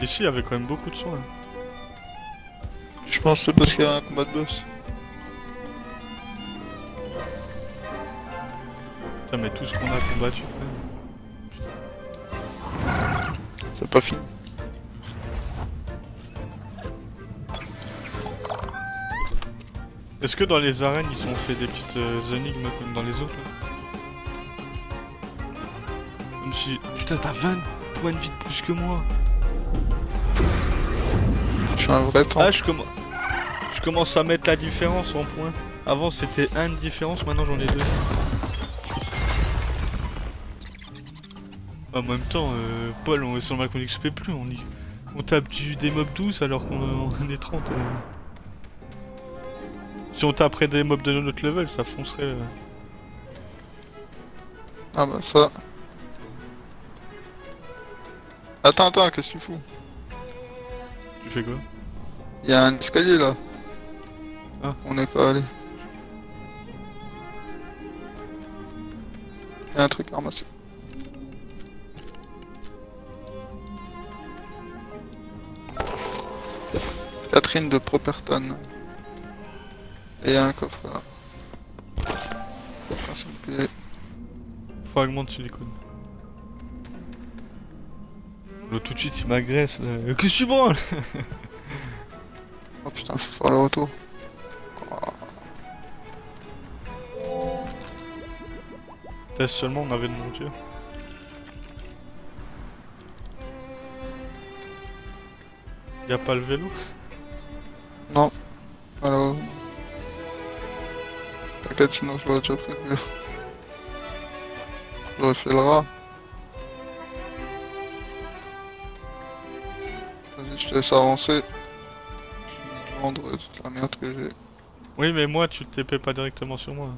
Ici il y avait quand même beaucoup de soins. hein. Je pense que c'est parce qu'il y a un combat de boss. Putain mais tout ce qu'on a combattu. même. C'est pas fini. Est-ce que dans les arènes ils ont fait des petites euh, énigmes comme dans les autres là si... Putain t'as 20 points de vie de plus que moi Je suis un vrai temps. Ah je commence... Je commence à mettre la différence en points. Avant c'était 1 de différence, maintenant j'en ai 2. En même temps, euh, Paul, on, sur le Mac on XP plus, on, y- on tape du, des mobs 12 alors qu'on on est 30. euh. Si on taperait des mobs de notre level, ça foncerait. euh. Ah bah ça. Attends, attends, qu'est-ce que tu fous? Tu fais quoi? Il y a un escalier là. Ah. On n'est pas allé. Il y a un truc à ramasser. Catherine de Properton. Et un coffre là. Fragment de silicone. Là tout de suite il m'agresse là. Euh, Qu'est-ce que tu branles Oh putain, faut faire le retour. Test seulement on avait de monture. Y a pas le vélo? Sinon je l'aurais déjà vélo. J'aurais fait le rat. Vas-y, je te laisse avancer. Je vais vendre toute la merde que j'ai. Oui mais moi tu te TP pas directement sur moi.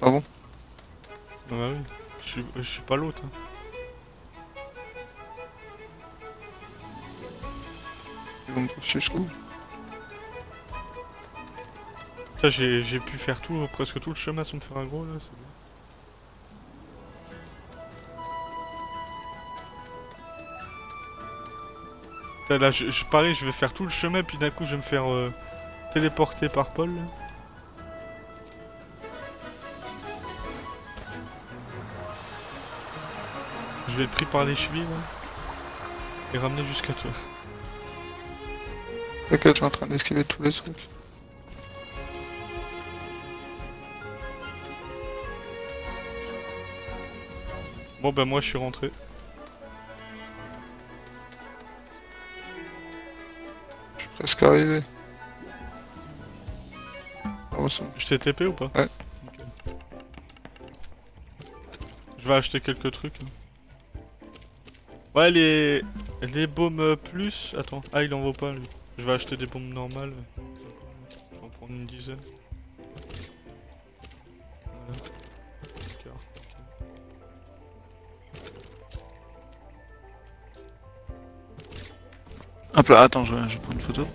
Ah bon? Ah bah oui, je suis, je suis pas l'autre. hein. Ils vont me j'ai pu faire tout, presque tout le chemin sans me faire un gros là, c'est bien. Là, je, je, pareil, je vais faire tout le chemin, puis d'un coup, je vais me faire euh, téléporter par Paul. Je vais être pris par les chevilles et ramener jusqu'à toi. T'inquiète, je suis en train d'esquiver tous les trucs. Bon, bah, moi, je suis rentré. Je suis presque arrivé. Ah. Je t'ai TP ou pas Ouais. Je vais acheter quelques trucs. hein. Ouais, les... Les baumes plus... Attends. Ah, il en vaut pas, lui. Je vais acheter des baumes normales. Je vais en prendre une dizaine. Là, attends, je, je prends une photo.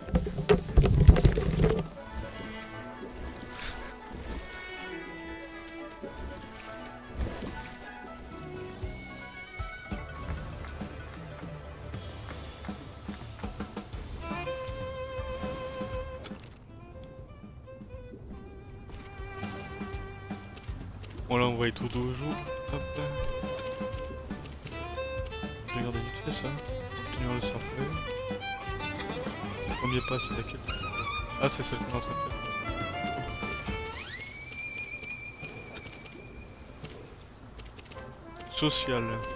askerle.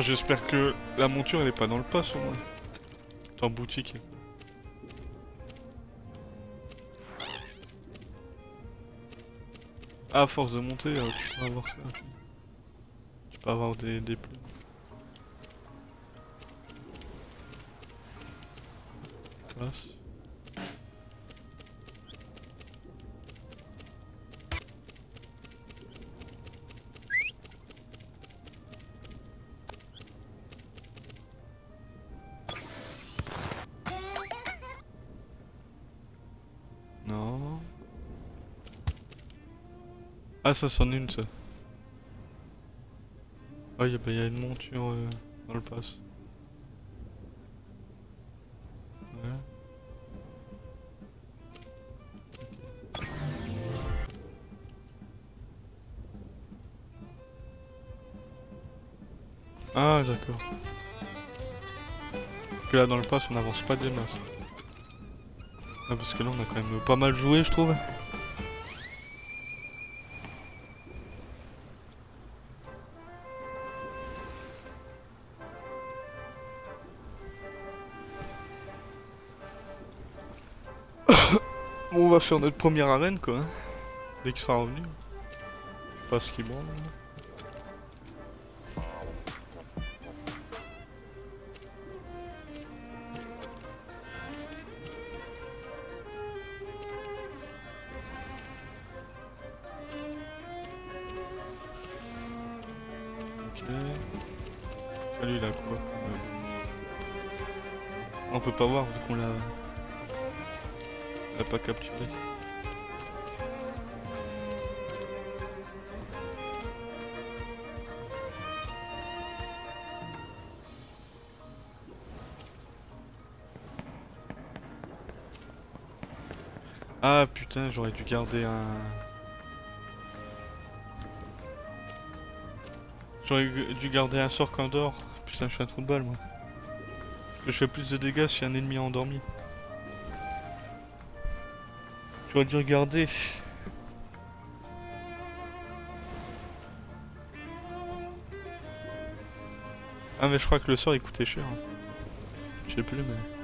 J'espère que la monture elle est pas dans le pass au moins. En boutique. Ah, à force de monter, euh, tu peux avoir ça. Tu peux avoir des, des. Ça c'en une, ça. Ah, il y, a- une monture euh, dans le pass. Ah, d'accord. Parce que là, dans le pass, on n'avance pas des masses. Ah, parce que là, on a quand même pas mal joué, je trouve. On va faire notre première arène, quoi. hein, Dès qu'il sera revenu. Pas ce qu'il branle. Ok. Ah, euh, On peut pas voir vu qu'on l'a... pas capturé. Ah putain, j'aurais dû garder un... J'aurais dû garder un sort qu'un d'or. Putain, je suis un trou de balle, moi. Je fais plus de dégâts si un ennemi est endormi. J'aurais dû regarder. Ah mais je crois que le sort il coûtait cher. Je sais plus mais...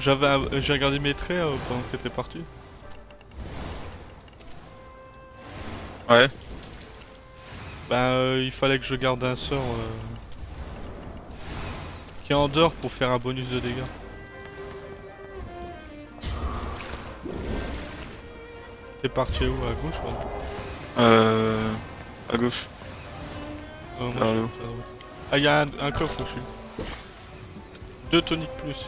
J'avais j'ai regardé mes traits euh, pendant que t'étais parti. Ouais. Euh, il fallait que je garde un sort euh, qui est en dehors pour faire un bonus de dégâts. T'es parti où? À gauche ouais. Euh... À gauche. Euh, moi. Ah y'a un, un coffre dessus. Deux toniques plus.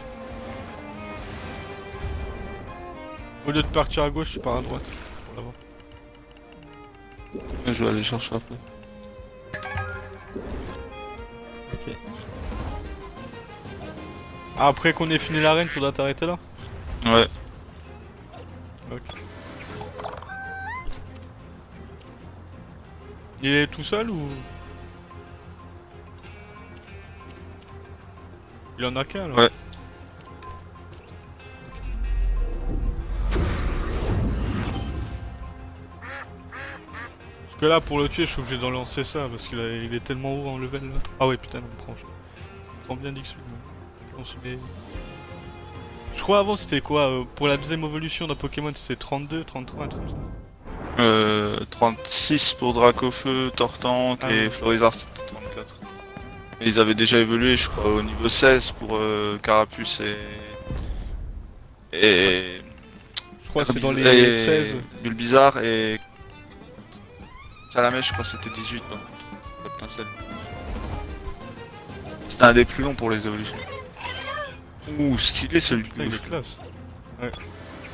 Au lieu de partir à gauche, tu pars à droite. Pour l'avoir. Je vais aller chercher après. Ok. Après qu'on ait fini l'arène, faudra t'arrêter là? Ouais. Ok. Il est tout seul ou? Il en a qu'un là Ouais. Que là pour le tuer je suis obligé d'en lancer ça parce qu'il il est tellement haut en level là. Ah ouais putain on prend. Je prends bien d'XP. Je crois avant c'était quoi euh, Pour la deuxième évolution d'un Pokémon c'était 32, 33, un truc. Euh... 36 pour Dracofeu, Tortank Ah et ouais. Florizard c'était 34. Et ils avaient déjà évolué je crois au niveau 16 pour euh, Carapuce et... Et... Je crois que c'est dans les et 16. Bulbizarre et... Salamèche je crois que c'était 18 par contre. La pincelle. C'était un des plus longs pour les évolutions. Ouh stylé celui de gauche. classe. Ouais.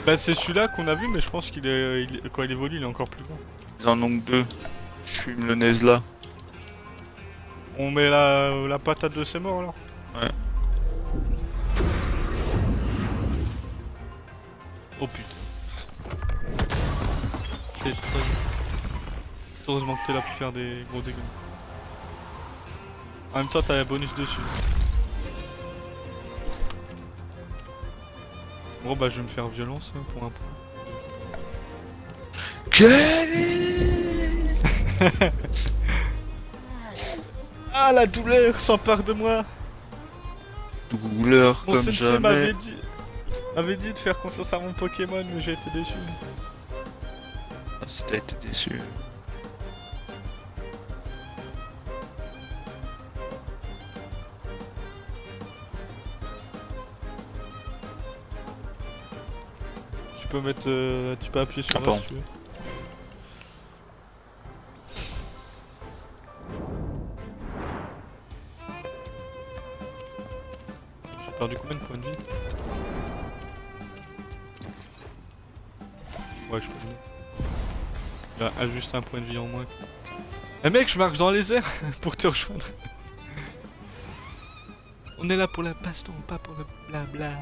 Bah c'est celui-là qu'on a vu mais je pense qu'il est, il quand il évolue il est encore plus grand. Ils en ont deux. Je fume le Nesla. On met la, la patate de ses morts alors Ouais. Oh putain. C'est très... Heureusement que t'es là pour faire des gros dégâts. En même temps t'as un bonus dessus. Bon bah je vais me faire violence hein, pour un point. Ah la douleur s'empare de moi Douleur Mon comme sensei m'avait jamais. dit... m'avait dit de faire confiance à mon Pokémon mais j'ai été déçu. Ah, si t'as été déçu. Peux mettre... euh, tu peux appuyer sur Ah, si tu veux. J'ai perdu combien de points de vie Ouais je peux a juste un point de vie en moins. Eh mec je marche dans les airs pour te rejoindre. On est là pour la baston, pas pour le blabla.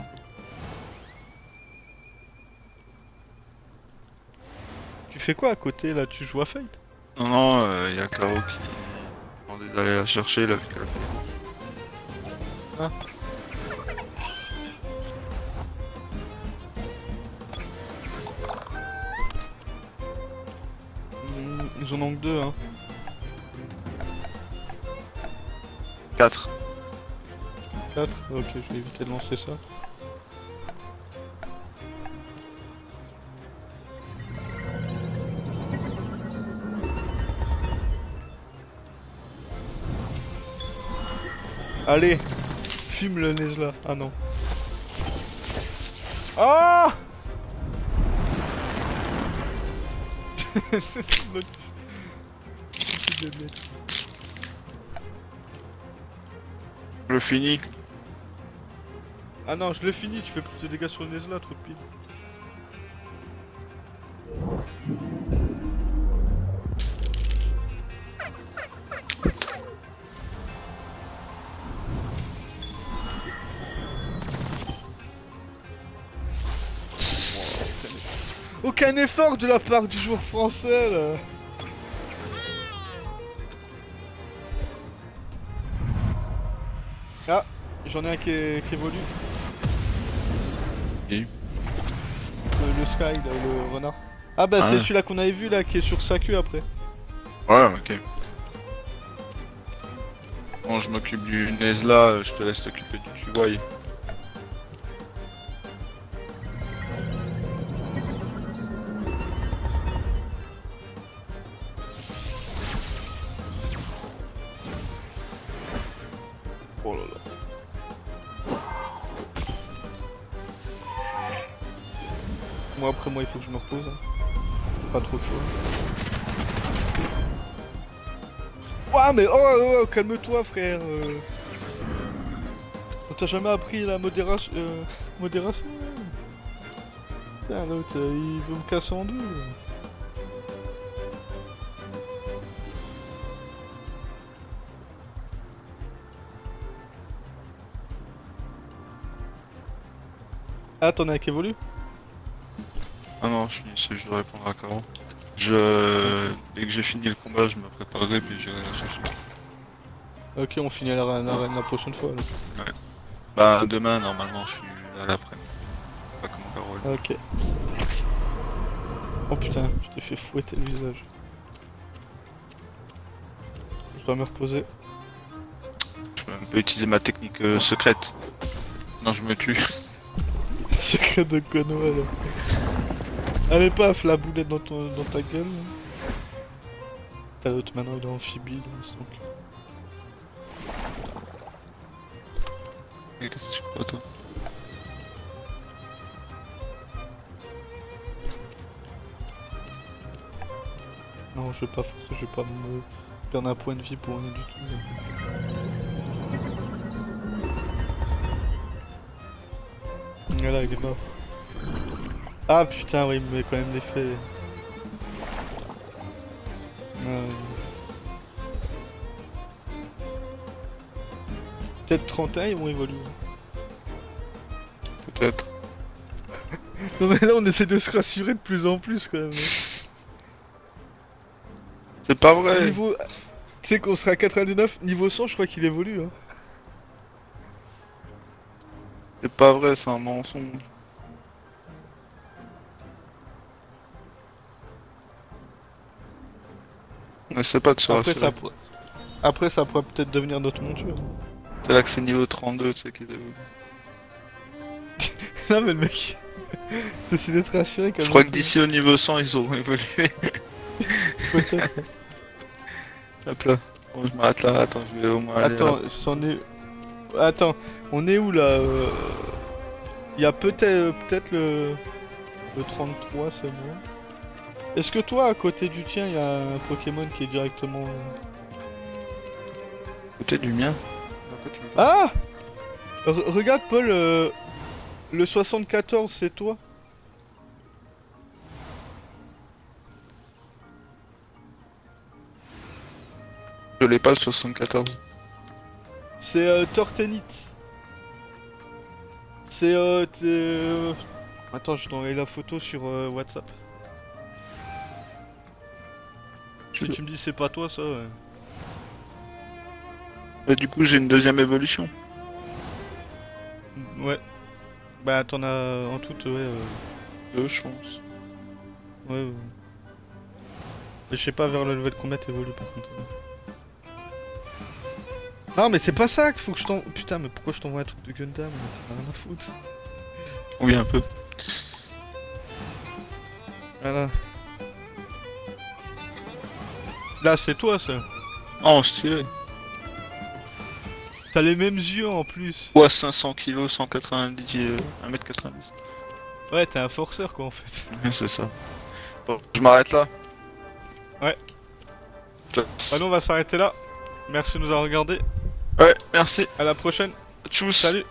Tu fais quoi à côté là Tu joues à Fate? Non, non, il y a Caro qui demandait d'aller la chercher là. Ah. Ils en ont que deux hein. 4. 4 Ok, je vais éviter de lancer ça. Allez Fume le Nesla. Ah non. Ah. Je le finis. Ah non, je l'ai fini, tu fais plus de dégâts sur le Nesla, trop de pile. Aucun effort de la part du joueur français là Ah, j'en ai un qui, est- qui évolue. Le, le Sky, là, le renard. Ah bah Ah c'est ouais. celui-là qu'on avait vu là, qui est sur sa queue après. Ouais, ok. Bon, je m'occupe du Nesla, je te laisse t'occuper du Chihuahua. Oh, oh, oh, calme-toi frère. euh. On t'a jamais appris la modération. euh, modération? L'autre euh, il veut me casser en deux. Ah t'en un qui évolue Ah non, je c'est- je répondre à Caro. Je... Dès que j'ai fini le combat, je me préparerai puis j'irai la chercher. Ok on finit à l'arène la prochaine fois là. Bah, demain, normalement, je suis là l'après. Pas comme Carole. Ok. Oh putain, je t'ai fait fouetter le visage. Je dois me reposer. Je peux- peux utiliser ma technique euh, secrète. Non, je me tue. Secret de Konoha là. Allez paf la boulette dans, ton, dans ta gueule. T'as l'autre maintenant il est amphibie là, donc. Et Qu'est-ce que tu crois, toi Non je vais pas forcer, je vais pas me perdre un point de vie pour rien du tout. Voilà il est mort. Ah putain oui il me met quand même l'effet. Euh... Peut-être 31 ils vont évoluer. Peut-être. Non mais là on essaie de se rassurer de plus en plus quand même. C'est pas vrai Niveau... Tu sais qu'on sera à 99, niveau 100 je crois qu'il évolue hein. C'est pas vrai, c'est un mensonge. On essaie pas de se Après rassurer. ça, Après ça pourrait peut-être devenir notre monture. C'est là que c'est niveau 32, tu sais, qui non mais le mec... J'essaie de te rassurer quand même. Je crois que d'ici au niveau 100, ils auront évolué. Hop là. Bon, je m'arrête là, attends, je vais au moins aller Attends, c'en est... Attends, on est où là euh, Il y a peut-être euh, peut-être le... Le 33, c'est bon. Est-ce que toi, à côté du tien, il y a un Pokémon qui est directement... Côté du mien? Ah Re- Regarde Paul, euh, le 74 c'est toi Je l'ai pas le 74. C'est euh, Tortenit. C'est euh, euh, Attends, je t'envoie la photo sur euh, WhatsApp. Si tu me dis c'est pas toi ça, ouais. Et du coup, j'ai une deuxième évolution. Ouais. Bah t'en as en tout, ouais. euh, Deux, je pense. ouais, ouais. Je sais pas vers le level combat évolue par contre. Non mais c'est pas ça qu'il faut que je t'envoie. Putain mais pourquoi je t'envoie un truc de Gundam T'en as rien à foutre. Oui, un peu. Voilà. Là c'est toi ça. Oh, stylé. T'as les mêmes yeux en plus. Poids 500 kg, 190, euh, 1m90. Ouais t'es un forceur quoi en fait. Ouais, c'est ça. Bon, je m'arrête là. Ouais. Laisse. Bah nous on va s'arrêter là. Merci de nous avoir regardé. Ouais, merci. À la prochaine. Tchuss. Salut.